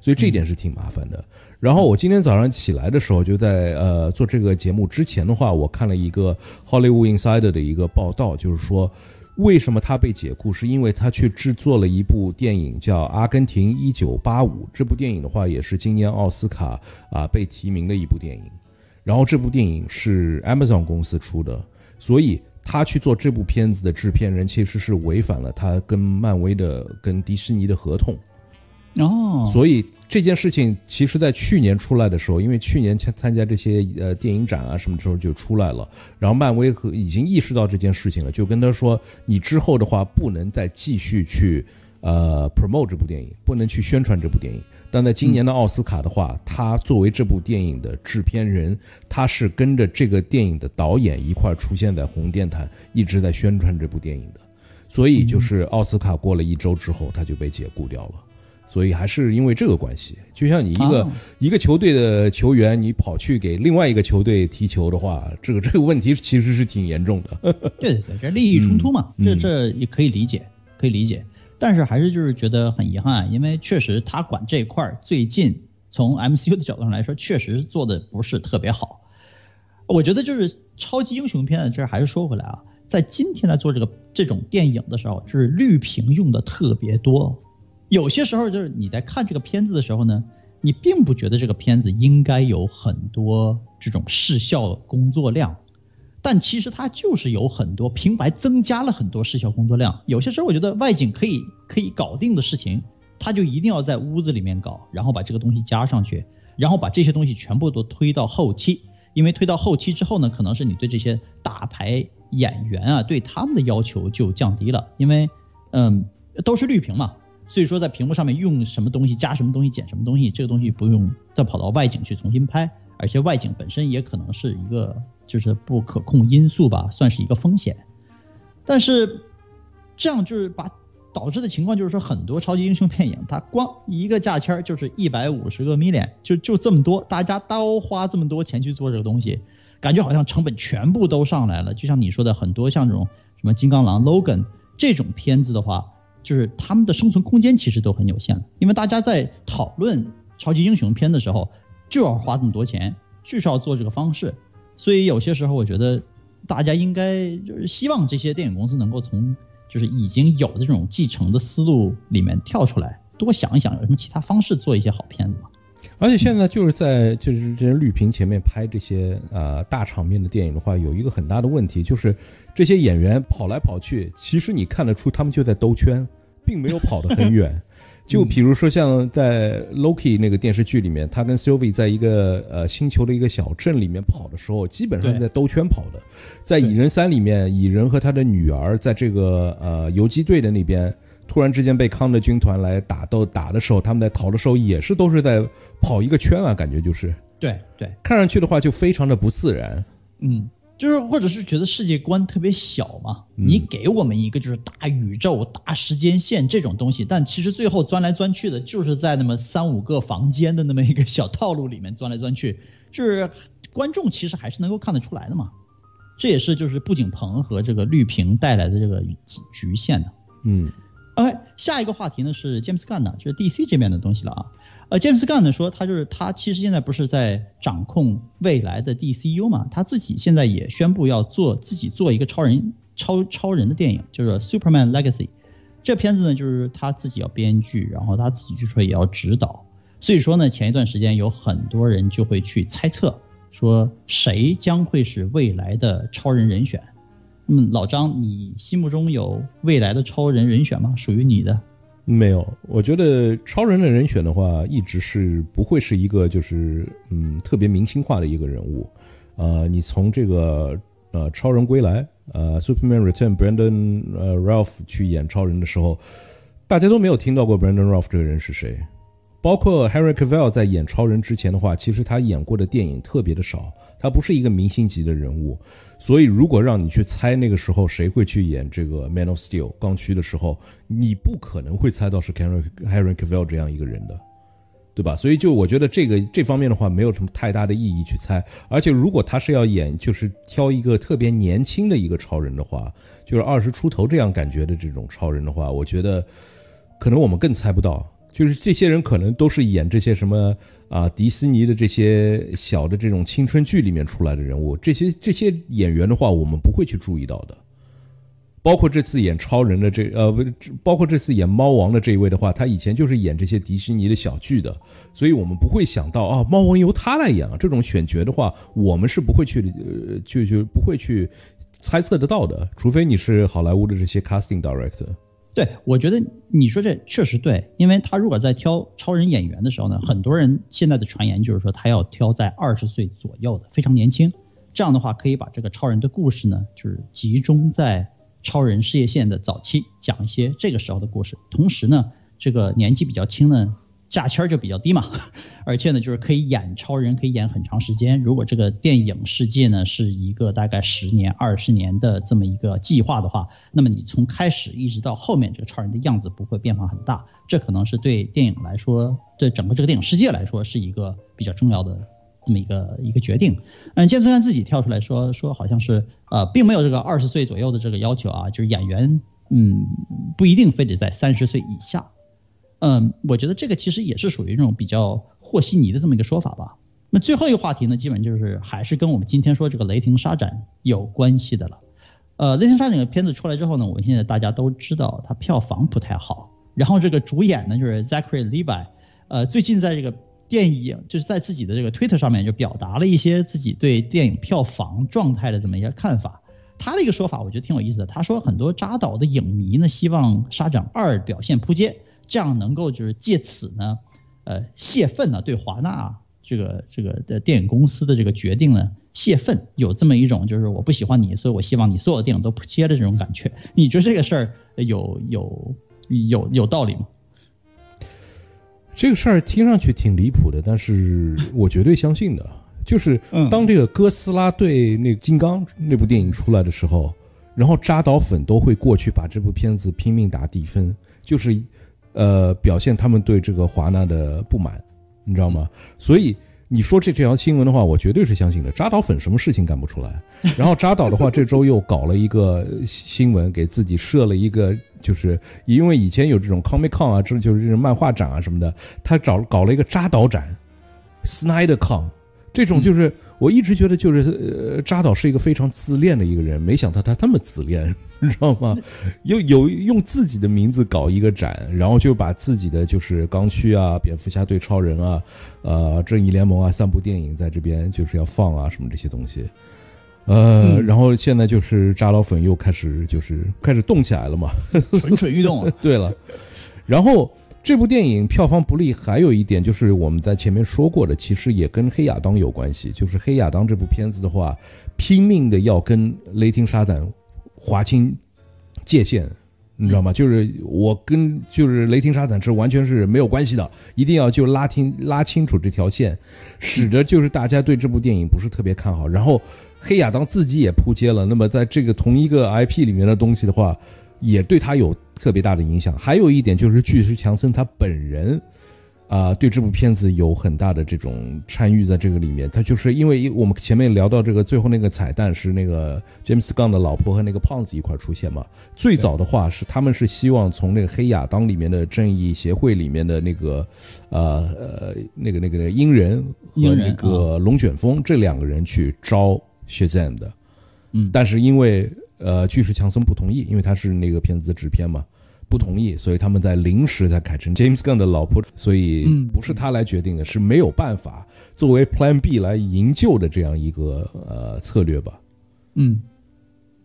所以这一点是挺麻烦的。然后我今天早上起来的时候，就在呃做这个节目之前的话，我看了一个 Hollywood Insider 的一个报道，就是说。为什么他被解雇？是因为他去制作了一部电影，叫《阿根廷一九八五》。这部电影的话，也是今年奥斯卡啊被提名的一部电影。然后这部电影是 Amazon 公司出的，所以他去做这部片子的制片人，其实是违反了他跟漫威的、跟迪士尼的合同。哦，所以这件事情其实，在去年出来的时候，因为去年参参加这些呃电影展啊什么时候就出来了，然后漫威和已经意识到这件事情了，就跟他说，你之后的话不能再继续去呃 promote 这部电影，不能去宣传这部电影。但在今年的奥斯卡的话，他作为这部电影的制片人，他是跟着这个电影的导演一块出现在红电台，一直在宣传这部电影的，所以就是奥斯卡过了一周之后，他就被解雇掉了。所以还是因为这个关系，就像你一个一个球队的球员，你跑去给另外一个球队踢球的话，这个 这个问题其实是挺严重的。对对对，这利益冲突嘛，这这也可以理解，可以理解。但是还是就是觉得很遗憾，因为确实他管这一块最近从 MCU 的角度上来说，确实做的不是特别好。我觉得就是超级英雄片，这还是说回来啊，在今天在做这个这种电影的时候，就是绿屏用的特别多。有些时候就是你在看这个片子的时候呢，你并不觉得这个片子应该有很多这种视效工作量，但其实它就是有很多平白增加了很多视效工作量。有些时候我觉得外景可以可以搞定的事情，他就一定要在屋子里面搞，然后把这个东西加上去，然后把这些东西全部都推到后期，因为推到后期之后呢，可能是你对这些大牌演员啊，对他们的要求就降低了，因为嗯都是绿屏嘛。所以说，在屏幕上面用什么东西加什么东西减什么东西，这个东西不用再跑到外景去重新拍，而且外景本身也可能是一个就是不可控因素吧，算是一个风险。但是这样就是把导致的情况就是说，很多超级英雄电影它光一个价签就是一百五十个 million，就就这么多，大家都花这么多钱去做这个东西，感觉好像成本全部都上来了。就像你说的，很多像这种什么金刚狼 Logan 这种片子的话。就是他们的生存空间其实都很有限因为大家在讨论超级英雄片的时候，就要花这么多钱，就是要做这个方式，所以有些时候我觉得大家应该就是希望这些电影公司能够从就是已经有的这种继承的思路里面跳出来，多想一想有什么其他方式做一些好片子嘛。而且现在就是在就是这些绿屏前面拍这些呃大场面的电影的话，有一个很大的问题，就是这些演员跑来跑去，其实你看得出他们就在兜圈，并没有跑得很远。就比如说像在 Loki 那个电视剧里面，他跟 Sylvie 在一个呃星球的一个小镇里面跑的时候，基本上在兜圈跑的。在蚁人三里面，蚁人和他的女儿在这个呃游击队的那边。突然之间被康的军团来打斗打的时候，他们在逃的时候也是都是在跑一个圈啊，感觉就是对对，看上去的话就非常的不自然。嗯，就是或者是觉得世界观特别小嘛，你给我们一个就是大宇宙、大时间线这种东西，但其实最后钻来钻去的就是在那么三五个房间的那么一个小套路里面钻来钻去，就是观众其实还是能够看得出来的嘛。这也是就是布景棚和这个绿屏带来的这个局限的。嗯。OK，下一个话题呢是 James Gunn 呢，就是 DC 这边的东西了啊。呃，James Gunn 呢说，他就是他其实现在不是在掌控未来的 DCU 嘛，他自己现在也宣布要做自己做一个超人超超人的电影，就是 Superman Legacy。这片子呢就是他自己要编剧，然后他自己据说也要指导。所以说呢，前一段时间有很多人就会去猜测，说谁将会是未来的超人人选。嗯，老张，你心目中有未来的超人人选吗？属于你的？没有，我觉得超人的人选的话，一直是不会是一个就是嗯特别明星化的一个人物。呃，你从这个呃超人归来，呃 Superman Return，Brandon 呃 Ralph 去演超人的时候，大家都没有听到过 Brandon Ralph 这个人是谁。包括 Henry Cavill 在演超人之前的话，其实他演过的电影特别的少，他不是一个明星级的人物。所以，如果让你去猜那个时候谁会去演这个 Man of Steel 钢驱的时候，你不可能会猜到是 Henry Henry Cavill 这样一个人的。对吧？所以就我觉得这个这方面的话，没有什么太大的意义去猜。而且如果他是要演，就是挑一个特别年轻的一个超人的话，就是二十出头这样感觉的这种超人的话，我觉得可能我们更猜不到。就是这些人可能都是演这些什么啊，迪士尼的这些小的这种青春剧里面出来的人物，这些这些演员的话，我们不会去注意到的。包括这次演超人的这呃不，包括这次演猫王的这一位的话，他以前就是演这些迪士尼的小剧的，所以我们不会想到啊，猫王由他来演啊。这种选角的话，我们是不会去呃，就就不会去猜测得到的，除非你是好莱坞的这些 casting director。对，我觉得你说这确实对，因为他如果在挑超人演员的时候呢，很多人现在的传言就是说他要挑在二十岁左右的，非常年轻，这样的话可以把这个超人的故事呢，就是集中在。超人事业线的早期，讲一些这个时候的故事。同时呢，这个年纪比较轻呢，价签就比较低嘛。而且呢，就是可以演超人，可以演很长时间。如果这个电影世界呢是一个大概十年、二十年的这么一个计划的话，那么你从开始一直到后面，这个超人的样子不会变化很大。这可能是对电影来说，对整个这个电影世界来说是一个比较重要的。这么一个一个决定，嗯，詹姆斯·自己跳出来说说，好像是呃，并没有这个二十岁左右的这个要求啊，就是演员，嗯，不一定非得在三十岁以下，嗯，我觉得这个其实也是属于那种比较和稀泥的这么一个说法吧。那最后一个话题呢，基本就是还是跟我们今天说这个《雷霆沙展》有关系的了。呃，《雷霆沙展》的片子出来之后呢，我们现在大家都知道它票房不太好，然后这个主演呢就是 Zachary Levi，呃，最近在这个。电影就是在自己的这个推特上面就表达了一些自己对电影票房状态的这么一个看法。他的一个说法我觉得挺有意思的。他说很多扎导的影迷呢希望《沙展二》表现扑街，这样能够就是借此呢，呃泄愤呢对华纳这个这个的电影公司的这个决定呢泄愤，有这么一种就是我不喜欢你，所以我希望你所有的电影都不接的这种感觉。你觉得这个事儿有有有有道理吗？这个事儿听上去挺离谱的，但是我绝对相信的。就是当这个哥斯拉对那个金刚那部电影出来的时候，然后扎导粉都会过去把这部片子拼命打低分，就是呃表现他们对这个华纳的不满，你知道吗？所以。你说这这条新闻的话，我绝对是相信的。扎导粉什么事情干不出来？然后扎导的话，这周又搞了一个新闻，给自己设了一个，就是因为以前有这种 Comic Con 啊，这就是漫画展啊什么的，他找搞了一个扎导展，Snyder Con。这种就是我一直觉得就是呃扎导是一个非常自恋的一个人，没想到他这么自恋，你知道吗？有有用自己的名字搞一个展，然后就把自己的就是刚需啊、蝙蝠侠对超人啊、呃正义联盟啊三部电影在这边就是要放啊什么这些东西，呃，然后现在就是扎老粉又开始就是开始动起来了嘛，蠢蠢欲动。对了，然后。这部电影票房不利，还有一点就是我们在前面说过的，其实也跟《黑亚当》有关系。就是《黑亚当》这部片子的话，拼命的要跟《雷霆沙赞》划清界限，你知道吗？就是我跟就是《雷霆沙赞》是完全是没有关系的，一定要就拉清拉清楚这条线，使得就是大家对这部电影不是特别看好。然后《黑亚当》自己也扑街了，那么在这个同一个 IP 里面的东西的话。也对他有特别大的影响。还有一点就是巨石强森他本人，啊，对这部片子有很大的这种参与在这个里面。他就是因为我们前面聊到这个最后那个彩蛋是那个 James Gunn 的老婆和那个胖子一块出现嘛。最早的话是他们是希望从那个黑亚当里面的正义协会里面的那个，呃呃那个那个鹰人和那个龙卷风这两个人去招 Shazam 的。嗯，但是因为呃，巨石强森不同意，因为他是那个片子的制片嘛，不同意，所以他们在临时才改成 James Gunn 的老婆，所以不是他来决定的，是没有办法作为 Plan B 来营救的这样一个呃策略吧。嗯，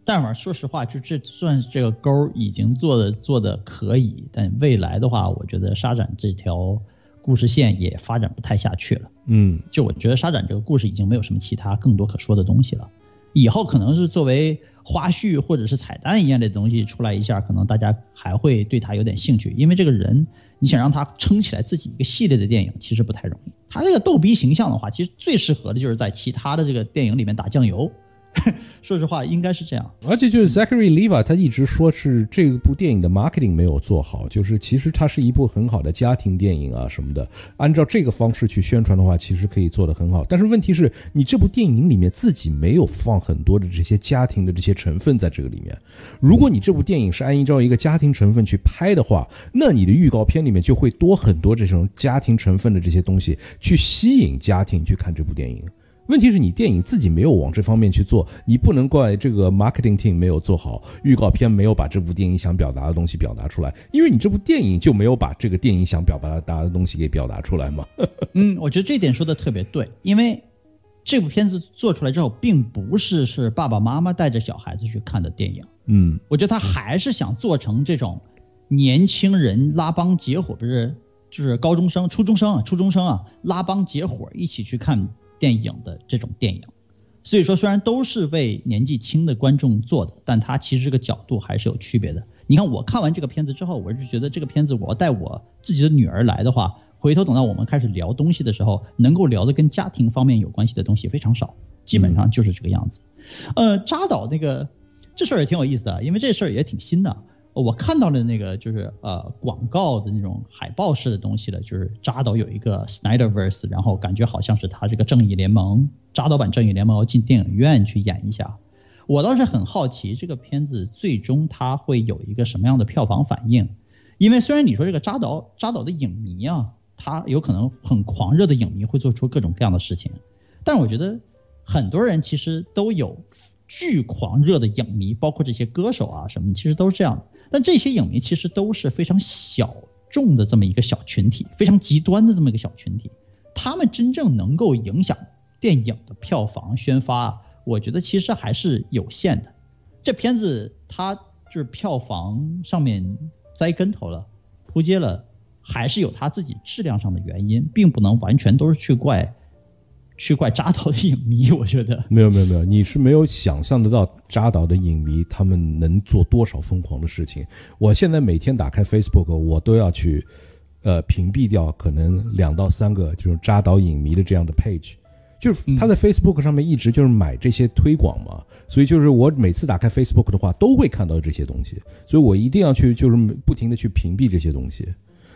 但玩说实话，就这算这个勾已经做的做的可以，但未来的话，我觉得沙展这条故事线也发展不太下去了。嗯，就我觉得沙展这个故事已经没有什么其他更多可说的东西了。以后可能是作为花絮或者是彩蛋一样的东西出来一下，可能大家还会对他有点兴趣。因为这个人，你想让他撑起来自己一个系列的电影，其实不太容易。他这个逗逼形象的话，其实最适合的就是在其他的这个电影里面打酱油。说实话，应该是这样。而且就是 Zachary Levi，他一直说是这部电影的 marketing 没有做好，就是其实它是一部很好的家庭电影啊什么的。按照这个方式去宣传的话，其实可以做得很好。但是问题是你这部电影里面自己没有放很多的这些家庭的这些成分在这个里面。如果你这部电影是按照一个家庭成分去拍的话，那你的预告片里面就会多很多这种家庭成分的这些东西，去吸引家庭去看这部电影。问题是你电影自己没有往这方面去做，你不能怪这个 marketing team 没有做好，预告片没有把这部电影想表达的东西表达出来，因为你这部电影就没有把这个电影想表达的东西给表达出来嘛。嗯，我觉得这点说的特别对，因为这部片子做出来之后，并不是是爸爸妈妈带着小孩子去看的电影。嗯，我觉得他还是想做成这种年轻人拉帮结伙，不是就是高中生、初中生啊，初中生啊拉帮结伙一起去看。电影的这种电影，所以说虽然都是为年纪轻的观众做的，但它其实这个角度还是有区别的。你看我看完这个片子之后，我是觉得这个片子我要带我自己的女儿来的话，回头等到我们开始聊东西的时候，能够聊的跟家庭方面有关系的东西非常少，基本上就是这个样子。呃，扎导那个这事儿也挺有意思的，因为这事儿也挺新的。我看到了那个就是呃广告的那种海报式的东西了，就是扎导有一个 Snyderverse，然后感觉好像是他这个正义联盟扎导版正义联盟要进电影院去演一下。我倒是很好奇这个片子最终它会有一个什么样的票房反应，因为虽然你说这个扎导扎导的影迷啊，他有可能很狂热的影迷会做出各种各样的事情，但我觉得很多人其实都有巨狂热的影迷，包括这些歌手啊什么，其实都是这样的。但这些影迷其实都是非常小众的这么一个小群体，非常极端的这么一个小群体，他们真正能够影响电影的票房宣发，我觉得其实还是有限的。这片子它就是票房上面栽跟头了，扑街了，还是有它自己质量上的原因，并不能完全都是去怪。去怪扎导的影迷，我觉得没有没有没有，你是没有想象得到扎导的影迷他们能做多少疯狂的事情。我现在每天打开 Facebook，我都要去，呃，屏蔽掉可能两到三个就是扎导影迷的这样的 page，就是他在 Facebook 上面一直就是买这些推广嘛，所以就是我每次打开 Facebook 的话，都会看到这些东西，所以我一定要去就是不停的去屏蔽这些东西。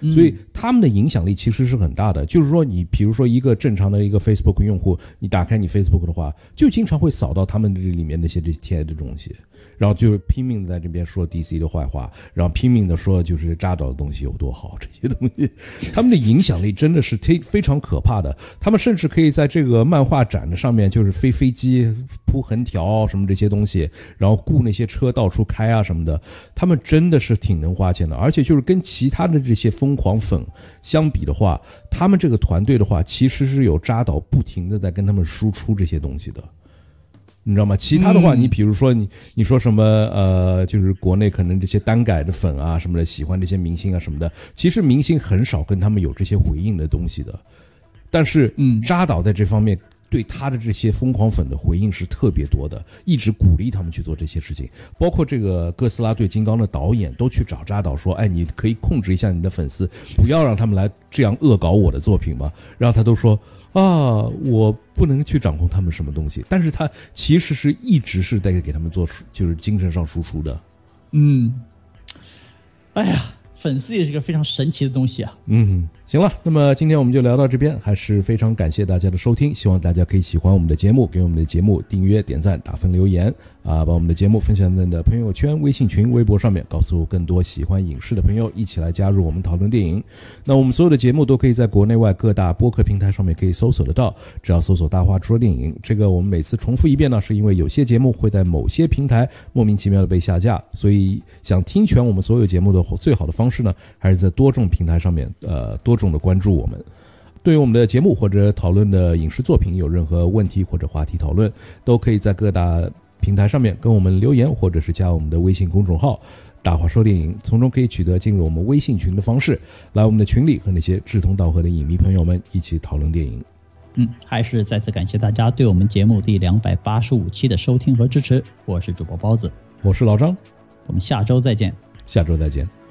所以他们的影响力其实是很大的。就是说，你比如说一个正常的一个 Facebook 用户，你打开你 Facebook 的话，就经常会扫到他们这里面那些这些贴的东西。然后就拼命的在这边说 DC 的坏话，然后拼命的说就是扎导的东西有多好，这些东西，他们的影响力真的是非非常可怕的。他们甚至可以在这个漫画展的上面，就是飞飞机、铺横条什么这些东西，然后雇那些车到处开啊什么的。他们真的是挺能花钱的，而且就是跟其他的这些风疯狂粉相比的话，他们这个团队的话，其实是有扎导不停的在跟他们输出这些东西的。你知道吗？其他的话，你比如说你你说什么呃，就是国内可能这些单改的粉啊什么的，喜欢这些明星啊什么的，其实明星很少跟他们有这些回应的东西的。但是，嗯，扎导在这方面对他的这些疯狂粉的回应是特别多的，一直鼓励他们去做这些事情。包括这个哥斯拉对金刚的导演都去找扎导说：“哎，你可以控制一下你的粉丝，不要让他们来这样恶搞我的作品吗？”然后他都说。啊，我不能去掌控他们什么东西，但是他其实是一直是在给他们做输，就是精神上输出的。嗯，哎呀。粉丝也是个非常神奇的东西啊。嗯，行了，那么今天我们就聊到这边，还是非常感谢大家的收听，希望大家可以喜欢我们的节目，给我们的节目订阅、点赞、打分、留言啊，把我们的节目分享在你的朋友圈、微信群、微博上面，告诉更多喜欢影视的朋友一起来加入我们讨论电影。那我们所有的节目都可以在国内外各大播客平台上面可以搜索得到，只要搜索“大话说电影”。这个我们每次重复一遍呢，是因为有些节目会在某些平台莫名其妙的被下架，所以想听全我们所有节目的最好的方式。呢，还是在多种平台上面，呃，多多种的关注我们。对于我们的节目或者讨论的影视作品有任何问题或者话题讨论，都可以在各大平台上面跟我们留言，或者是加我们的微信公众号“大话说电影”，从中可以取得进入我们微信群的方式，来我们的群里和那些志同道合的影迷朋友们一起讨论电影。嗯，还是再次感谢大家对我们节目第两百八十五期的收听和支持。我是主播包子，我是老张，我们下周再见。下周再见。